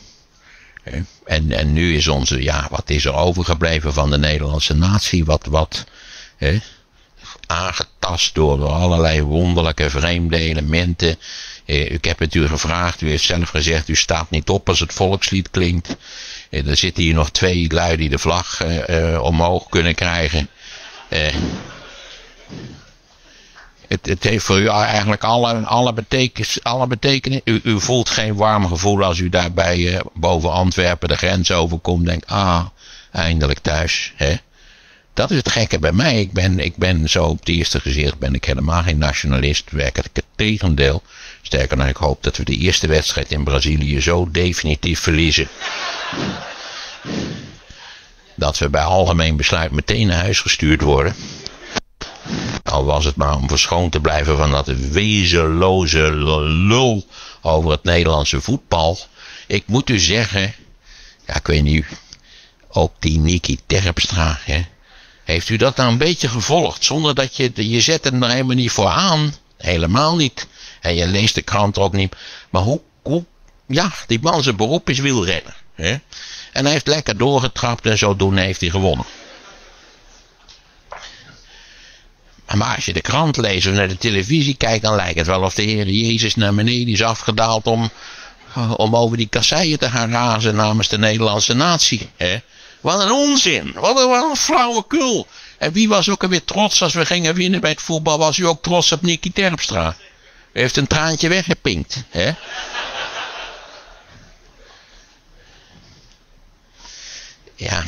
En, en nu is onze, ja, wat is er overgebleven van de Nederlandse natie? Wat, wat, hè, aangetast door allerlei wonderlijke vreemde elementen. Eh, ik heb het u gevraagd, u heeft zelf gezegd, u staat niet op als het volkslied klinkt. Eh, er zitten hier nog twee lui die de vlag eh, omhoog kunnen krijgen. Het, heeft voor u eigenlijk alle, alle, betekenis, alle betekenis. U, u, voelt geen warm gevoel als u daarbij uh, boven Antwerpen de grens overkomt. Denkt, ah, eindelijk thuis. Hè? Dat is het gekke bij mij. Ik ben, ik ben zo op het eerste gezicht ben ik helemaal geen nationalist. Werkelijk het tegendeel. Sterker nog, ik hoop dat we de eerste wedstrijd in Brazilië zo definitief verliezen. Dat we bij algemeen besluit meteen naar huis gestuurd worden. Al was het maar om verschoond te blijven van dat wezenloze lul over het Nederlandse voetbal. Ik moet u zeggen, ja, ik weet niet, ook die Niki Terpstra, hè. Heeft u dat nou een beetje gevolgd? Zonder dat je, je zet er helemaal niet voor aan. Helemaal niet. En je leest de krant ook niet. Maar hoe, hoe, ja, die man zijn beroep is wielrenner. Hè? En hij heeft lekker doorgetrapt en zodoende heeft hij gewonnen. Maar als je de krant leest of naar de televisie kijkt, dan lijkt het wel of de Heer Jezus naar beneden is afgedaald om, om over die kasseien te gaan razen namens de Nederlandse natie. Hè? Wat een onzin, wat een, wat een flauwekul. En wie was ook alweer trots als we gingen winnen bij het voetbal? Was u ook trots op Nicky Terpstra? U heeft een traantje weggepinkt, hè? Ja.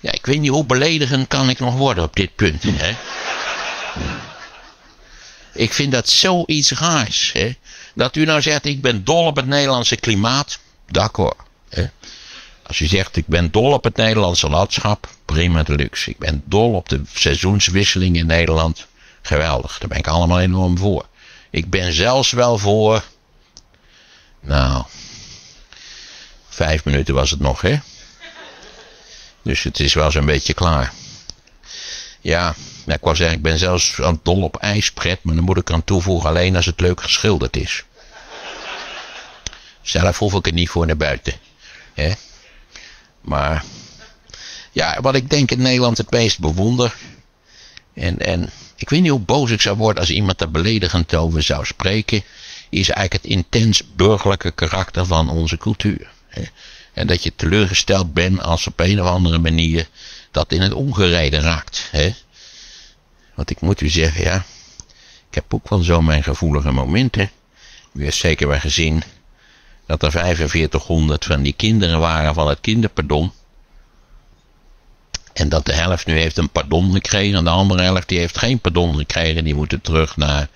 Ja, ik weet niet hoe beledigend kan ik nog worden op dit punt, hè? Ik vind dat zoiets raars, hè? Dat u nou zegt, ik ben dol op het Nederlandse klimaat. D'accord? Als u zegt, ik ben dol op het Nederlandse landschap. Prima de luxe. Ik ben dol op de seizoenswisseling in Nederland. Geweldig, daar ben ik allemaal enorm voor. Ik ben zelfs wel voor. Nou. Vijf minuten was het nog, hè? Dus het is wel zo'n beetje klaar. Ja, ik wou zeggen, ik ben zelfs aan dol op ijspret, maar dan moet ik aan toevoegen alleen als het leuk geschilderd is. Zelf hoef ik het niet voor naar buiten. hè? Maar, ja, wat ik denk in Nederland het meest bewonder. En, en ik weet niet hoe boos ik zou worden als iemand er beledigend over zou spreken. Is eigenlijk het intens burgerlijke karakter van onze cultuur. Hè? En dat je teleurgesteld bent als op een of andere manier dat in het ongereden raakt. Hè? Want ik moet u zeggen, ja, ik heb ook wel zo mijn gevoelige momenten. U heeft zeker wel gezien dat er 4500 van die kinderen waren van het kinderpardon. En dat de helft nu heeft een pardon gekregen en de andere helft die heeft geen pardon gekregen. Die moeten terug naar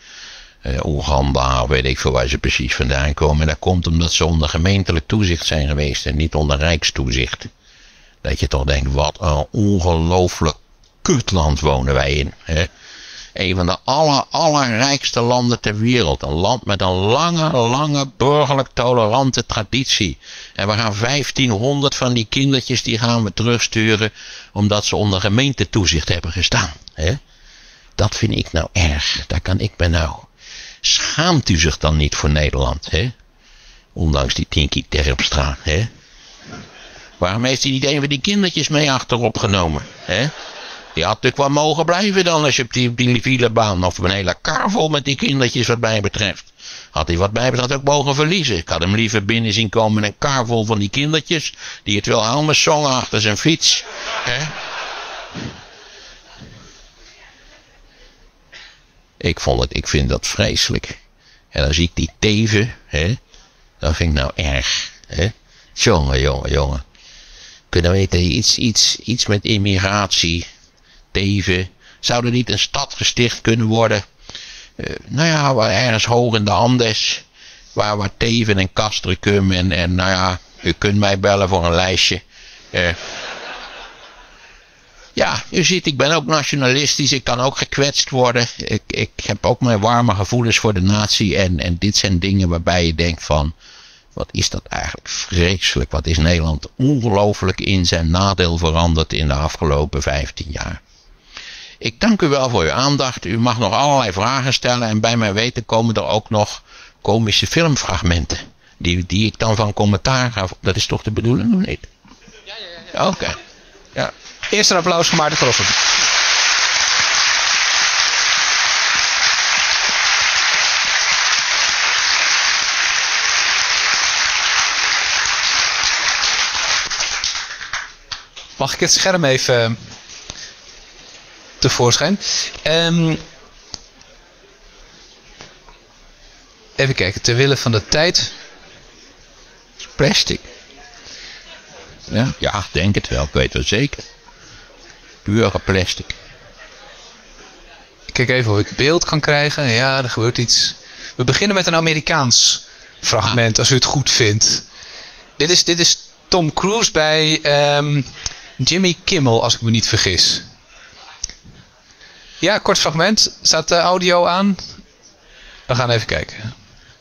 uh, Oeganda, weet ik veel waar ze precies vandaan komen. En dat komt omdat ze onder gemeentelijk toezicht zijn geweest en niet onder rijkstoezicht. Dat je toch denkt, wat een ongelooflijk kutland wonen wij in. Hè? Een van de aller, allerrijkste landen ter wereld. Een land met een lange, lange burgerlijk tolerante traditie. En we gaan 1500 van die kindertjes, die gaan we terugsturen, omdat ze onder gemeentetoezicht hebben gestaan. Hè? Dat vind ik nou erg. Daar kan ik me nou Schaamt u zich dan niet voor Nederland, hè? Ondanks die Tinky Terpstra, hè? Waarom heeft hij niet een van die kindertjes mee achterop genomen, hè? Die had natuurlijk wel mogen blijven dan als je op die, die filebaan of een hele kar vol met die kindertjes wat mij betreft. Had hij wat mij betreft ook mogen verliezen. Ik had hem liever binnen zien komen een kar vol van die kindertjes die het Wilhelmus zongen achter zijn fiets. Ik, vond het, ik vind dat vreselijk. En dan zie ik die teven, hè. Dat vind ik nou erg, hè. Jongen, jongen, jongen. Kunnen weten, iets, iets, iets met immigratie, teven. Zou er niet een stad gesticht kunnen worden? Uh, nou ja, waar ergens hoog in de Andes. Waar, waar Teven en Castricum en, en nou ja, u kunt mij bellen voor een lijstje. Uh, ja, u ziet, ik ben ook nationalistisch. Ik kan ook gekwetst worden. Ik, ik heb ook mijn warme gevoelens voor de natie. En, en dit zijn dingen waarbij je denkt van... Wat is dat eigenlijk vreselijk? Wat is Nederland ongelooflijk in zijn nadeel veranderd in de afgelopen 15 jaar? Ik dank u wel voor uw aandacht. U mag nog allerlei vragen stellen. En bij mijn weten komen er ook nog komische filmfragmenten. Die, die ik dan van commentaar ga... Dat is toch de bedoeling of niet? Ja, ja, ja. Oké. Ja. Eerst een applaus voor Maarten Crossen. Mag ik het scherm even eh, tevoorschijn? Um, even kijken, ter wille van de tijd. Plastic. Ja, ja, denk het wel. Ik weet wel zeker. Pure plastic. Ik kijk even of ik beeld kan krijgen. Ja, er gebeurt iets. We beginnen met een Amerikaans fragment, als u het goed vindt. Dit is, dit is Tom Cruise bij um, Jimmy Kimmel, als ik me niet vergis. Ja, kort fragment. Staat de audio aan? We gaan even kijken.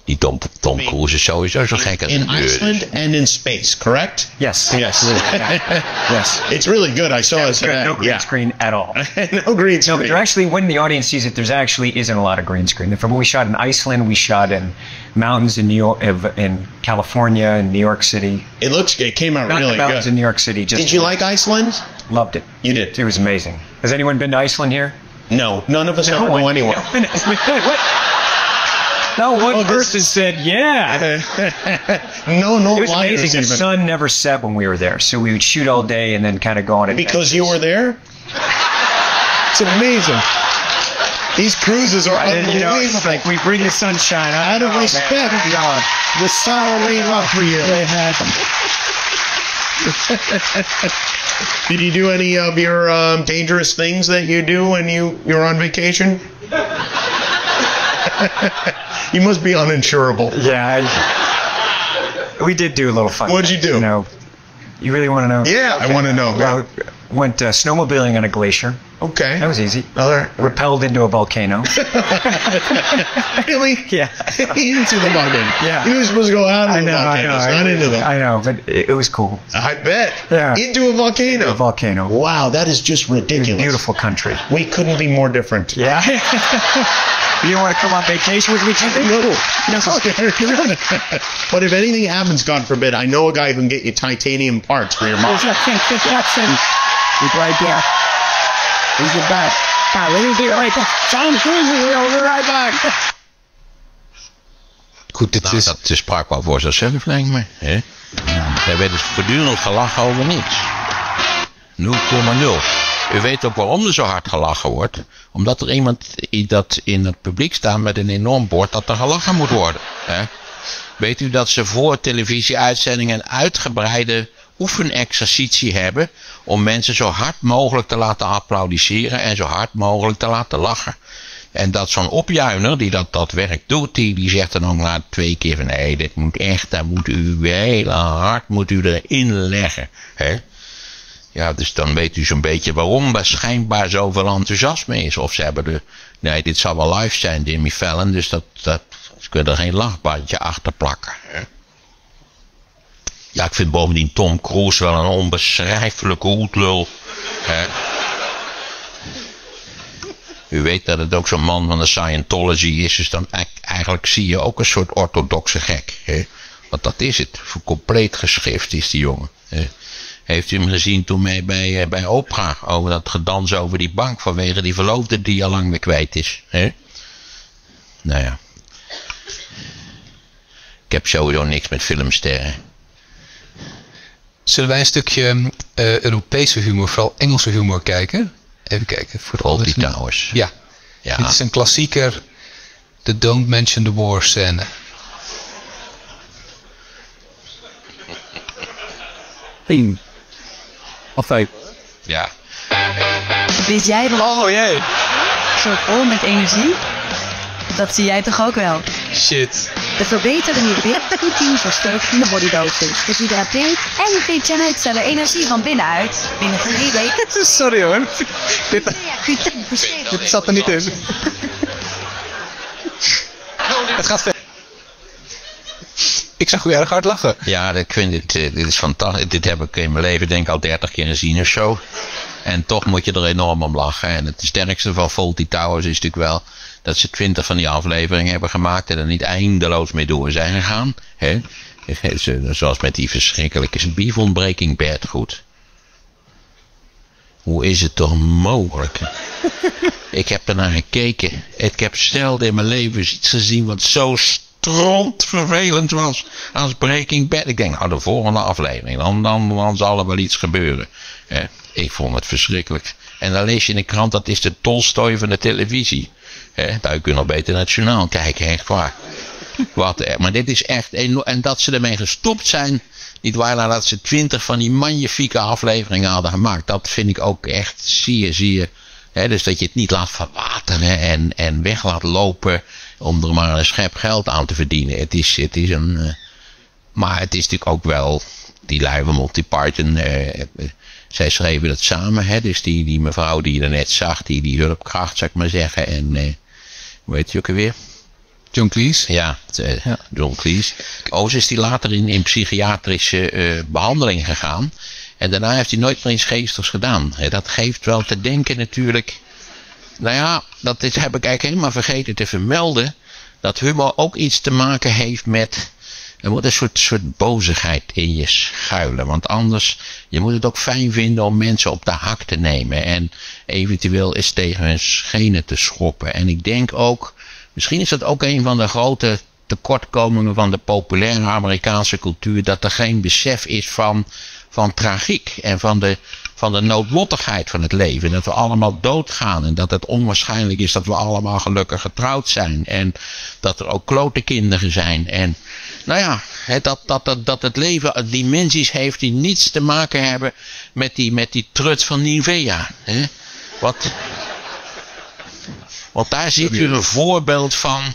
Die Tom, Tom Cruise is sowieso zo gek als In een deur. Iceland and in space, correct? Yes. Yes. Yes. It's really good. I saw it. No green Yeah. screen at all. no green No, screen. but there actually, when the audience sees it, there's actually isn't a lot of green screen. From what we shot in Iceland, we shot in mountains in New York, in California, in New York City. It looks. It came out Not really the mountains in good. New York City. Just Did you like Iceland? Loved it. You did. It was amazing. Has anyone been to Iceland here? No, none of us ever know anyone. what? No, one Oh, said, "Yeah." no, no It was liars amazing. The even. sun never set when we were there, so we would shoot all day and then kind of go on. It. Because you were there. It's amazing. These cruises are and you know, it's unbelievable. like we bring the sunshine. Out of oh, respect, the sour rain off for you. Did you do any of your um, dangerous things that you do when you you're on vacation? you must be uninsurable. Yeah, I, we did do a little fun. What'd you do? You know, you really want to know? Yeah, I want to know. Well, went uh, snowmobiling on a glacier. Okay. That was easy. Other. Repelled into a volcano. really? yeah. into the mountain. Yeah. You were supposed to go out I into the know, I know, not I, into them. I know, but it, it was cool. I bet. Yeah. Into a volcano. A volcano. Wow, that is just ridiculous. Beautiful country. We couldn't be more different. Yeah. you don't want to come on vacation with me? No, no. but if anything happens, God forbid, I know a guy who can get you titanium parts for your mom. He's right there. He's the best. Let me be right there. John Cruise will be right back. Goed, dit Nou, is... dat sprak wel voor zichzelf, lijkt me. Hè? Ja, daar werd dus voortdurend gelachen over niks. 0,0. U weet ook waarom er zo hard gelachen wordt. Omdat er iemand dat in het publiek staat met een enorm bord dat er gelachen moet worden. Hè? Weet u dat ze voor televisieuitzendingen uitgebreide oefenexercitie hebben om mensen zo hard mogelijk te laten applaudisseren en zo hard mogelijk te laten lachen. En dat zo'n opjuiner die dat, dat werk doet, die, die zegt dan ook na twee keer van nee, dit moet echt, daar moet u heel hard moet u erin leggen. Hè? Ja, dus dan weet u zo'n beetje waarom er schijnbaar zoveel enthousiasme is. Of ze hebben de, nee, dit zal wel live zijn, Jimmy Fallon, dus dat, dat, ze kunnen er geen lachbandje achter plakken. Hè? Ja, ik vind bovendien Tom Cruise wel een onbeschrijfelijke hoedlul. Hè? U weet dat het ook zo'n man van de Scientology is, dus dan eigenlijk zie je ook een soort orthodoxe gek. Hè? Want dat is het. Voor compleet geschift is die jongen. Hè? Heeft u hem gezien toen mij bij, eh, bij Oprah over dat gedans over die bank vanwege die verloofde die al lang weer kwijt is? Hè? Nou ja. Ik heb sowieso niks met filmsterren. Zullen wij een stukje eh, Europese humor, vooral Engelse humor kijken? Even kijken. Voor Towers. Ja. Ja. Dit is een klassieker. De Don't Mention the War scène. Tien. Of vijf. Ja. Wist jij dat Oh jee. zo vol met energie? Dat zie jij toch ook wel? Shit. De verbeterde versterkt in de bodydoses. Dus hydrateert en geeft je huidcellen energie van binnenuit. Binnen drie weken. Sorry hoor. Dit, zat er niet tussen. Het gaat ver. Ik zag u erg hard lachen. Ja, ik vind dit, eh, dit is fantastisch. Dit heb ik in mijn leven denk ik al 30 keer gezien of zo. En toch moet je er enorm om lachen. En het sterkste van Fawlty Towers is natuurlijk wel dat ze 20 van die afleveringen hebben gemaakt en er niet eindeloos mee door zijn gegaan. Hè? Zoals met die verschrikkelijke Beef Breaking Bad goed. Hoe is het toch mogelijk? ik heb ernaar gekeken. Ik heb zelden in mijn leven iets gezien wat zo stront vervelend was als Breaking Bad. Ik denk, nou de volgende aflevering, dan, dan, dan zal er wel iets gebeuren. Eh, ik vond het verschrikkelijk. En dan lees je in de krant, dat is de Tolstoy van de televisie. Daar kun je nog beter journaal kijken, echt waar. Wat, maar dit is echt enorm. En dat ze ermee gestopt zijn. Niet waar nadat ze twintig van die magnifieke afleveringen hadden gemaakt. Dat vind ik ook echt, zie je, zie. Hè, dus dat je het niet laat verwateren en, en weg laat lopen. Om er maar een schep geld aan te verdienen. Het is, het is een. eh, maar het is natuurlijk ook wel. die lui van eh, eh, zij schreven dat samen. Hè? Dus die, die mevrouw die je net zag, die, die hulpkracht, zou ik maar zeggen. En hoe heet je ook alweer? John Cleese. Ja, eh, John Cleese. Overigens is hij later in, in psychiatrische eh, behandeling gegaan. En daarna heeft hij nooit meer iets geestigs gedaan. Hè, dat geeft wel te denken natuurlijk. Nou ja, dat is, heb ik eigenlijk helemaal vergeten te vermelden. Dat humor ook iets te maken heeft met. Er moet een soort, soort bozigheid in je schuilen. Want anders, je moet het ook fijn vinden om mensen op de hak te nemen. En eventueel eens tegen hun schenen te schoppen. En ik denk ook, misschien is dat ook een van de grote tekortkomingen van de populaire Amerikaanse cultuur. Dat er geen besef is van, van tragiek en van de, van de noodlottigheid van het leven. Dat we allemaal doodgaan en dat het onwaarschijnlijk is dat we allemaal gelukkig getrouwd zijn. En dat er ook klote kinderen zijn. En nou ja, dat, dat, dat, dat het leven dimensies heeft die niets te maken hebben met die, met die trut van Nivea. Wat, want daar ziet u een voorbeeld van,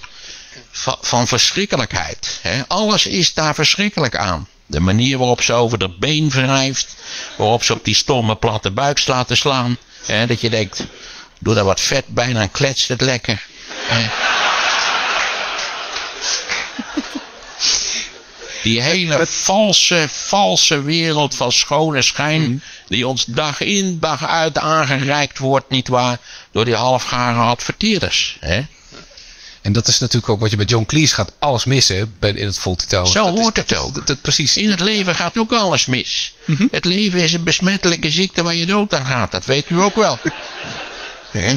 van, van verschrikkelijkheid. Alles is daar verschrikkelijk aan. De manier waarop ze over de been wrijft. Waarop ze op die stomme platte buik slaat te slaan. Dat je denkt, doe daar wat vet bij en dan kletst het lekker. Hè? Die hele valse, valse wereld van schone schijn. Die ons dag in, dag uit aangereikt wordt, nietwaar? Door die halfgare adverteerders. Hè? En dat is natuurlijk ook wat je bij John Cleese gaat alles missen bij, in het Tower. Zo Dat is- hoort het ook. dat- dat- precies. In het leven gaat ook alles mis. Het leven is een besmettelijke ziekte waar je dood aan gaat. Dat weet u ook wel. Hè?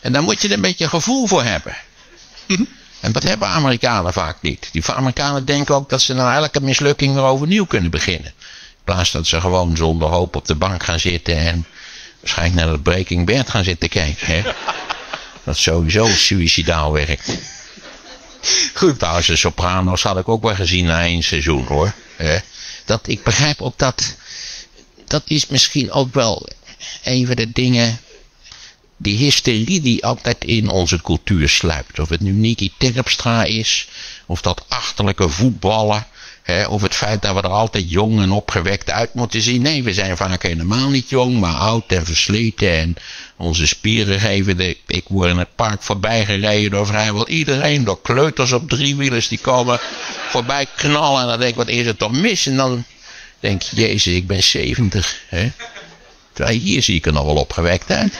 En daar moet je er een beetje gevoel voor hebben. En dat hebben Amerikanen vaak niet. Die Amerikanen denken ook dat ze na elke mislukking weer overnieuw kunnen beginnen. In plaats dat ze gewoon zonder hoop op de bank gaan zitten en waarschijnlijk naar het Breaking Bad gaan zitten kijken. Hè? Dat sowieso suicidaal werkt. Goed, trouwens, de Sopranos had ik ook wel gezien na één seizoen hoor. Dat, ik begrijp ook dat. Dat is misschien ook wel een van de dingen. Die hysterie die altijd in onze cultuur sluipt. Of het nu Niki Terpstra is. Of dat achterlijke voetballen. Hè, of het feit dat we er altijd jong en opgewekt uit moeten zien. Nee, we zijn vaak helemaal niet jong, maar oud en versleten. En onze spieren geven de... Ik word in het park voorbij gereden door vrijwel iedereen. Door kleuters op driewielers die komen voorbij knallen. En dan denk ik, wat is het toch mis? En dan denk je, jezus, ik ben 70. Hè? Terwijl hier zie ik er nog wel opgewekt uit.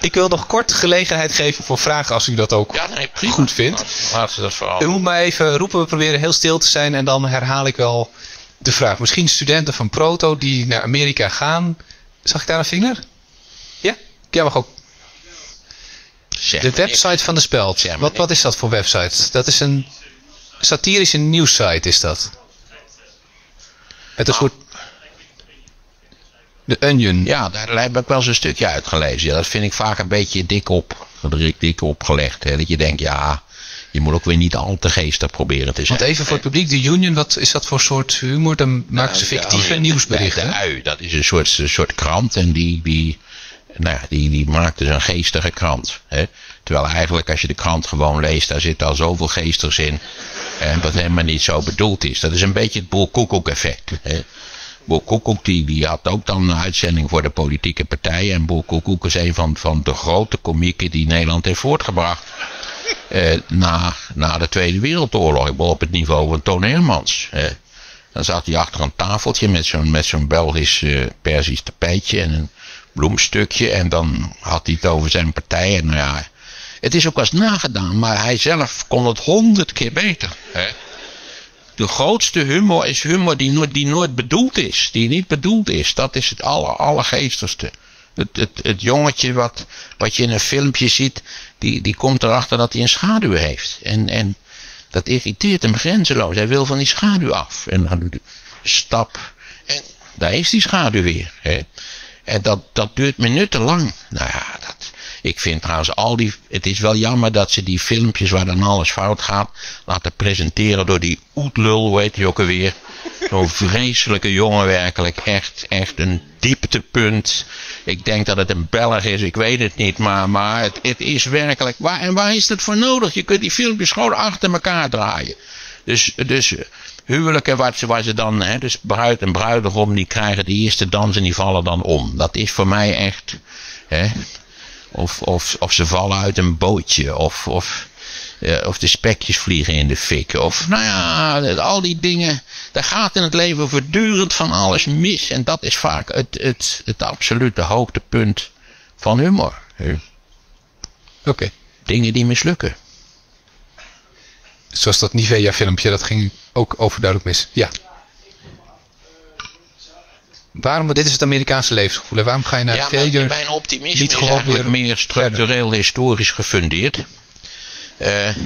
Ik wil nog kort gelegenheid geven voor vragen als u dat ook Ja, nee, goed vindt. Laat ze dat vooral. U moet maar even roepen, we proberen heel stil te zijn en dan herhaal ik wel de vraag. Misschien studenten van Proto die naar Amerika gaan. Zag ik daar een vinger? Ja? Ja, mag ook. Zeg De niks. website van de Speld. Zeg Wat, wat is dat voor website? Dat is een satirische nieuwssite, is dat. Het is goed. De Onion. Ja, daar heb ik wel eens een stukje uitgelezen. Ja, dat vind ik vaak een beetje dik op. dik- Dik opgelegd. Hè? Dat je denkt, ja, je moet ook weer niet al te geestig proberen te zijn. Want even voor het publiek, de Union, wat is dat voor soort humor? Dan maken ze Nou, fictieve ja, nieuwsberichten. De ui, dat is een soort, een soort krant en die, die, nou ja, die, die maakt dus een geestige krant. Hè? Terwijl eigenlijk als je de krant gewoon leest, daar zit al zoveel geestigs in. En wat helemaal niet zo bedoeld is. Dat is een beetje het Boel Koekoek effect. Hè? Boel Koekoek die, had ook dan een uitzending voor de politieke partijen. En Boel Koekoek is een van, van de grote komieken die Nederland heeft voortgebracht. Eh, na, na de Tweede Wereldoorlog. Op het niveau van Toon Hermans. Dan zat hij achter een tafeltje met zo'n zo'n Belgisch eh, Persisch tapijtje en een bloemstukje. En dan had hij het over zijn partij. En nou ja, het is ook wel eens nagedaan, maar hij zelf kon het honderd keer beter. Hè? De grootste humor is humor die nooit, die nooit bedoeld is. Die niet bedoeld is. Dat is het aller, allergeestigste. Het, het, het jongetje wat, wat je in een filmpje ziet, die, die komt erachter dat hij een schaduw heeft. En, en dat irriteert hem grenzeloos. Hij wil van die schaduw af. En dan stap. En daar is die schaduw weer. Hè. En dat, dat duurt minutenlang. Nou ja, dat, ik vind trouwens al die. Het is wel jammer dat ze die filmpjes waar dan alles fout gaat. laten presenteren door die oetlul, hoe heet die ook alweer. Zo'n vreselijke jongen werkelijk. Echt, echt een dieptepunt. Ik denk dat het een Belg is, ik weet het niet. Maar, maar het, het is werkelijk. Waar, en waar is het voor nodig? Je kunt die filmpjes gewoon achter elkaar draaien. Dus, dus huwelijken waar ze, waar ze dan, hè, dus bruid en bruidegom, die krijgen de eerste dans en die vallen dan om. Dat is voor mij echt, hè, of, of, of ze vallen uit een bootje, of, of, of de spekjes vliegen in de fik. Of nou ja, al die dingen. Daar gaat in het leven voortdurend van alles mis. En dat is vaak het, het, het absolute hoogtepunt van humor. hè. Oké. Dingen die mislukken. Zoals dat Nivea filmpje, dat ging ook overduidelijk mis. Ja. Waarom, dit is het Amerikaanse levensgevoel. Waarom ga je naar Ja, failure? mijn, optimisme niet is gewoon eigenlijk weer meer structureel historisch gefundeerd. Eh,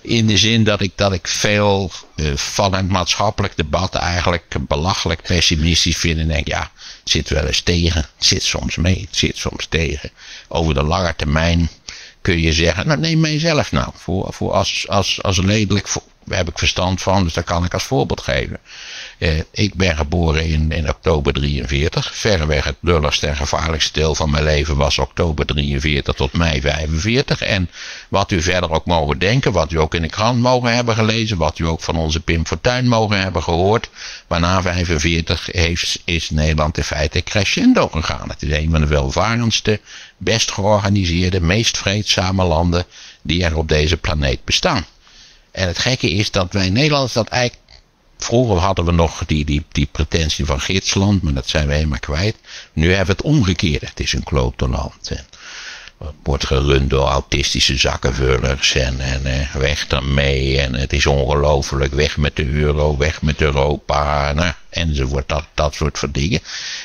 in de zin dat ik, dat ik veel eh, van het maatschappelijk debat eigenlijk belachelijk pessimistisch vind. En denk, ja, het zit wel eens tegen. Het zit soms mee, het zit soms tegen. Over de lange termijn kun je zeggen, nou neem mijzelf nou. Voor, voor als, als, als daar heb ik verstand van, dus dat kan ik als voorbeeld geven. Eh, ik ben geboren in, in oktober 43. Verreweg het lulligste en gevaarlijkste deel van mijn leven was oktober 43 tot mei 45. En wat u verder ook mogen denken, wat u ook in de krant mogen hebben gelezen, wat u ook van onze Pim Fortuyn mogen hebben gehoord. Maar na 45 heeft, is Nederland in feite crescendo gegaan. Het is een van de welvarendste, best georganiseerde, meest vreedzame landen die er op deze planeet bestaan. En het gekke is dat wij Nederlanders dat eigenlijk Vroeger hadden we nog die, die, die pretentie van gidsland, maar dat zijn we helemaal kwijt. Nu hebben we het omgekeerd. Het is een klotenland. Wordt gerund door autistische zakkenvullers en, en eh, weg ermee. En het is ongelooflijk. Weg met de euro, weg met Europa. Nou, enzovoort. Dat, dat soort van dingen.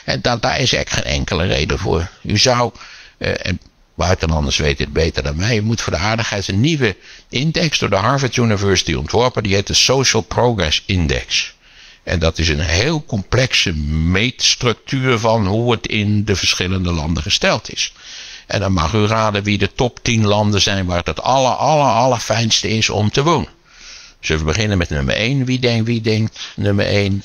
En dat, daar is echt geen enkele reden voor. U zou, eh, buitenlanders weten het beter dan mij. Je moet voor de aardigheid een nieuwe index door de Harvard University ontworpen. Die heet de Social Progress Index. En dat is een heel complexe meetstructuur van hoe het in de verschillende landen gesteld is. En dan mag u raden wie de top 10 landen zijn waar het het aller, aller, allerfijnste is om te wonen. Zullen we beginnen met nummer 1? Wie denkt, wie denkt nummer 1?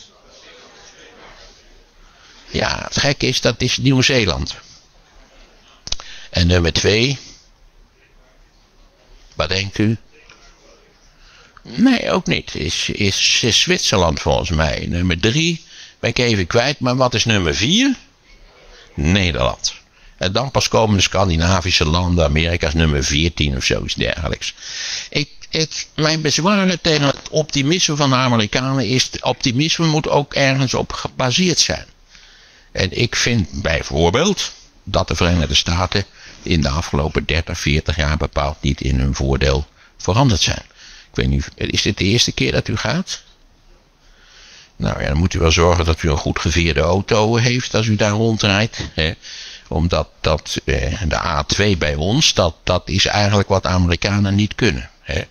Ja, het gekke is, dat is Nieuw-Zeeland. En nummer 2? Wat denkt u? Nee, ook niet. Is, is, Zwitserland volgens mij. Nummer 3 ben ik even kwijt. Maar wat is nummer 4? Nederland. En dan pas komen de Scandinavische landen, Amerika's nummer 14 of zoiets dergelijks. Ik, mijn bezwaren tegen het optimisme van de Amerikanen is, optimisme moet ook ergens op gebaseerd zijn. En ik vind bijvoorbeeld dat de Verenigde Staten in de afgelopen 30, 40 jaar bepaald niet in hun voordeel veranderd zijn. Ik weet niet, is dit de eerste keer dat u gaat? Nou ja, dan moet u wel zorgen dat u een goed geveerde auto heeft als u daar rondrijdt. Hè? Omdat dat, eh, de A2 bij ons, dat, dat is eigenlijk wat Amerikanen niet kunnen. Hè?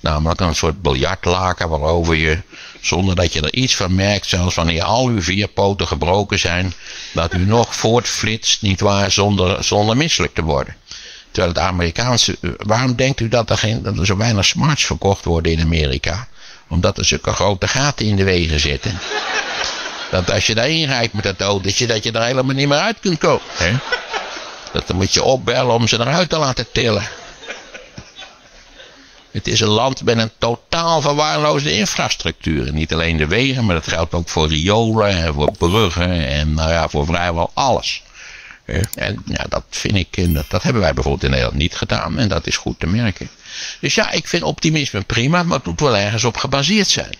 Namelijk een soort biljartlaken waarover je, zonder dat je er iets van merkt, zelfs wanneer al uw vier poten gebroken zijn, dat u nog voortflitst, nietwaar, zonder, zonder misselijk te worden. Terwijl het Amerikaanse, eh, waarom denkt u dat er, geen, dat er zo weinig smarts verkocht worden in Amerika? Omdat er zulke grote gaten in de wegen zitten. Dat als je daarin rijdt met dat autootje, dat je er helemaal niet meer uit kunt komen. Hè? Dat dan moet je opbellen om ze eruit te laten tillen. Het is een land met een totaal verwaarloosde infrastructuur. Niet alleen de wegen, maar dat geldt ook voor riolen en voor bruggen en nou ja, voor vrijwel alles. En ja, dat vind ik, dat, dat hebben wij bijvoorbeeld in Nederland niet gedaan en dat is goed te merken. Dus ja, ik vind optimisme prima, maar het moet wel ergens op gebaseerd zijn.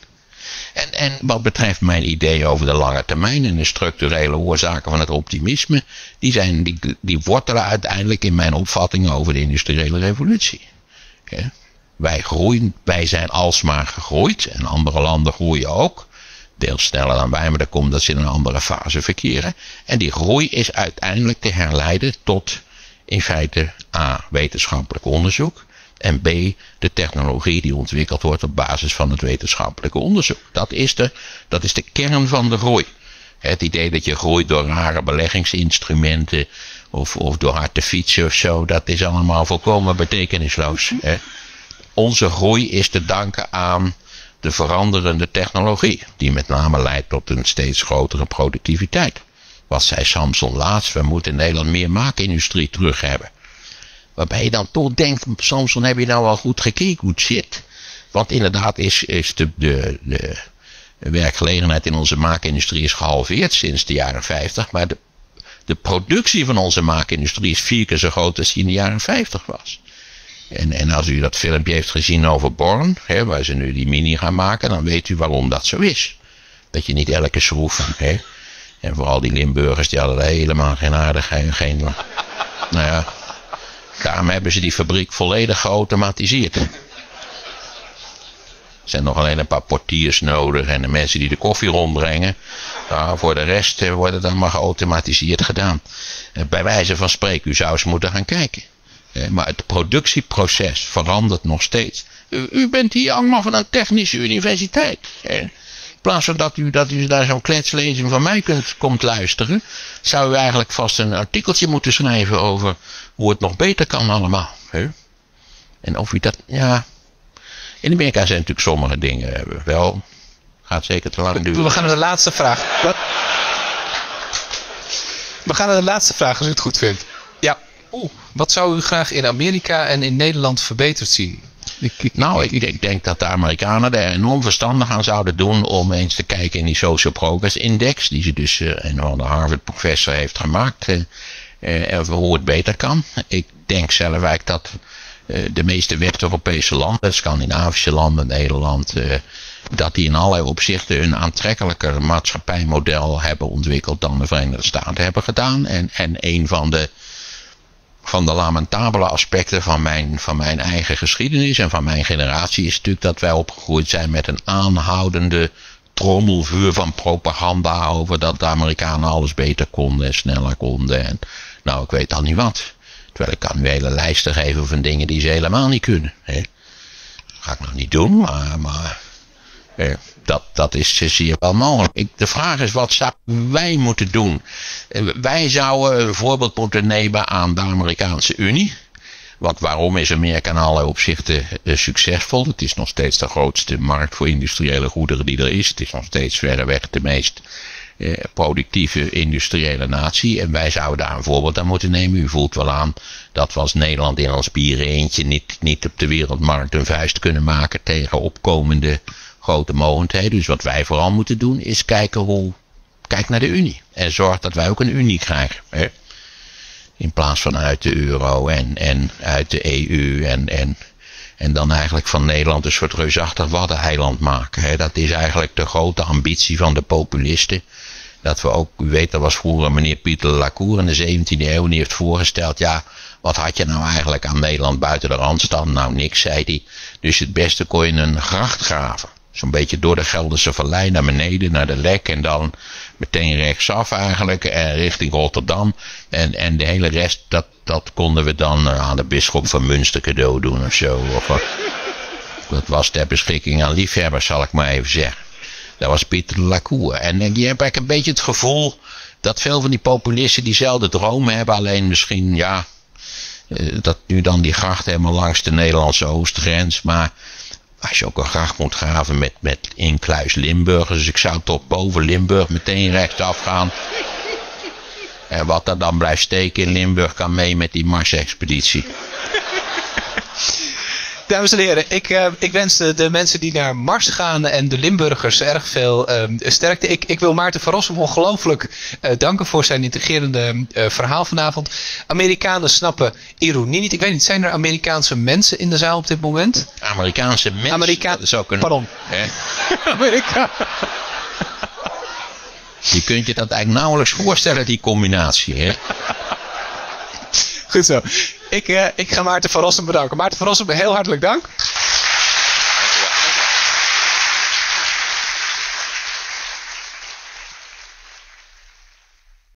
En, en wat betreft mijn ideeën over de lange termijn en de structurele oorzaken van het optimisme, die, zijn, die, die wortelen uiteindelijk in mijn opvatting over de industriële revolutie. Ja. Wij groeien, wij zijn alsmaar gegroeid en andere landen groeien ook. Deels sneller dan wij, maar dat komt dat ze in een andere fase verkeren. En die groei is uiteindelijk te herleiden tot in feite A. wetenschappelijk onderzoek. En B. de technologie die ontwikkeld wordt op basis van het wetenschappelijke onderzoek. Dat is de, dat is de kern van de groei. Het idee dat je groeit door rare beleggingsinstrumenten of, of door hard te fietsen of zo, dat is allemaal volkomen betekenisloos. Hè. Onze groei is te danken aan de veranderende technologie, die met name leidt tot een steeds grotere productiviteit. Wat zei Samson laatst, we moeten in Nederland meer maakindustrie terug hebben. Waarbij je dan toch denkt, Samson heb je nou al goed gekeken hoe het zit. Want inderdaad is, is de, de, werkgelegenheid in onze maakindustrie is gehalveerd sinds de jaren 50. Maar de, de productie van onze maakindustrie is vier keer zo groot als die in de jaren 50 was. En, en als u dat filmpje heeft gezien over Born, hè, waar ze nu die mini gaan maken, dan weet u waarom dat zo is. Dat je niet elke schroef. Hè, en vooral die Limburgers, die hadden helemaal geen aardigheid. Geen, nou ja, daarom hebben ze die fabriek volledig geautomatiseerd. Er zijn nog alleen een paar portiers nodig en de mensen die de koffie rondbrengen. Nou, voor de rest eh, wordt het allemaal geautomatiseerd gedaan. Eh, bij wijze van spreken, u zou eens moeten gaan kijken. Eh, maar het productieproces verandert nog steeds. U, u bent hier allemaal van een technische universiteit. In plaats van dat u, dat u daar zo'n kletslezing van mij kunt, komt luisteren, zou u eigenlijk vast een artikeltje moeten schrijven over hoe het nog beter kan allemaal. Hè? En of u dat, ja. In Amerika zijn natuurlijk sommige dingen wel. Gaat zeker te lang duren. We gaan naar de laatste vraag. Wat? We gaan naar de laatste vraag als u het goed vindt. Ja. Oeh, wat zou u graag in Amerika en in Nederland verbeterd zien? nou, ik, ik, denk dat de Amerikanen er enorm verstandig aan zouden doen om eens te kijken in die Social Progress Index, die ze dus uh, een van de Harvard professor heeft gemaakt, uh, uh, hoe het beter kan. Ik denk zelf eigenlijk dat de meeste West-Europese landen, Scandinavische landen, Nederland, dat die in allerlei opzichten een aantrekkelijker maatschappijmodel hebben ontwikkeld dan de Verenigde Staten hebben gedaan. En, en een van de van de lamentabele aspecten van mijn, van mijn eigen geschiedenis en van mijn generatie is natuurlijk dat wij opgegroeid zijn met een aanhoudende trommelvuur van propaganda over dat de Amerikanen alles beter konden en sneller konden. En nou, ik weet al niet wat. Terwijl ik kan u hele lijsten geven van dingen die ze helemaal niet kunnen. Hè. Dat ga ik nog niet doen, maar, maar eh, dat, dat is zeer wel mogelijk. Ik, de vraag is, wat zouden wij moeten doen? Eh, wij zouden een voorbeeld moeten nemen aan de Amerikaanse Unie. Want waarom is Amerika in allerlei opzichten eh, succesvol? Het is nog steeds de grootste markt voor industriële goederen die er is. Het is nog steeds verreweg de meest eh, productieve industriële natie. En wij zouden daar een voorbeeld aan moeten nemen. U voelt wel aan dat we als Nederland in ons bieren eentje niet, niet op de wereldmarkt een vuist kunnen maken tegen opkomende grote mogendheden. Dus wat wij vooral moeten doen is kijken hoe. Kijk naar de Unie. En zorg dat wij ook een Unie krijgen. Hè? In plaats van uit de euro en, en uit de EU en, en, en dan eigenlijk van Nederland een soort reusachtig waddeneiland maken. Hè? Dat is eigenlijk de grote ambitie van de populisten. Dat we ook, u weet, dat was vroeger meneer Pieter Lacour in de 17e eeuw. Die heeft voorgesteld, ja, wat had je nou eigenlijk aan Nederland buiten de randstand? Nou, niks, zei hij. Dus het beste kon je een gracht graven. Zo'n beetje door de Gelderse Vallei naar beneden, naar de Lek. En dan meteen rechtsaf eigenlijk, en richting Rotterdam. En, en de hele rest, dat, dat konden we dan eh, aan de bisschop van Münster cadeau doen of zo. Of, dat was ter beschikking aan liefhebbers, zal ik maar even zeggen. Dat was Pieter Lacour. En, en die heb ik een beetje het gevoel dat veel van die populisten diezelfde dromen hebben. Alleen misschien, ja, eh, dat nu dan die gracht helemaal langs de Nederlandse oostgrens. Maar als je ook een gracht moet graven met, met inkluis Limburg. Dus ik zou tot boven Limburg meteen rechtsaf gaan. En wat er dan blijft steken in Limburg kan mee met die Mars-expeditie. Dames en heren, ik, uh, ik wens de, de, mensen die naar Mars gaan en de Limburgers erg veel uh, sterkte. Ik, ik wil Maarten van Rossum ongelooflijk uh, danken voor zijn integrerende verhaal vanavond. Amerikanen snappen ironie niet. Ik weet niet, zijn er Amerikaanse mensen in de zaal op dit moment? Amerikaanse mensen? Amerika dat ook een... Pardon. Amerika. Je kunt je dat eigenlijk nauwelijks voorstellen, die combinatie. Hè? Goed zo. Ik, eh, ik ga Maarten van Rossum bedanken. Maarten van Rossum, heel hartelijk dank.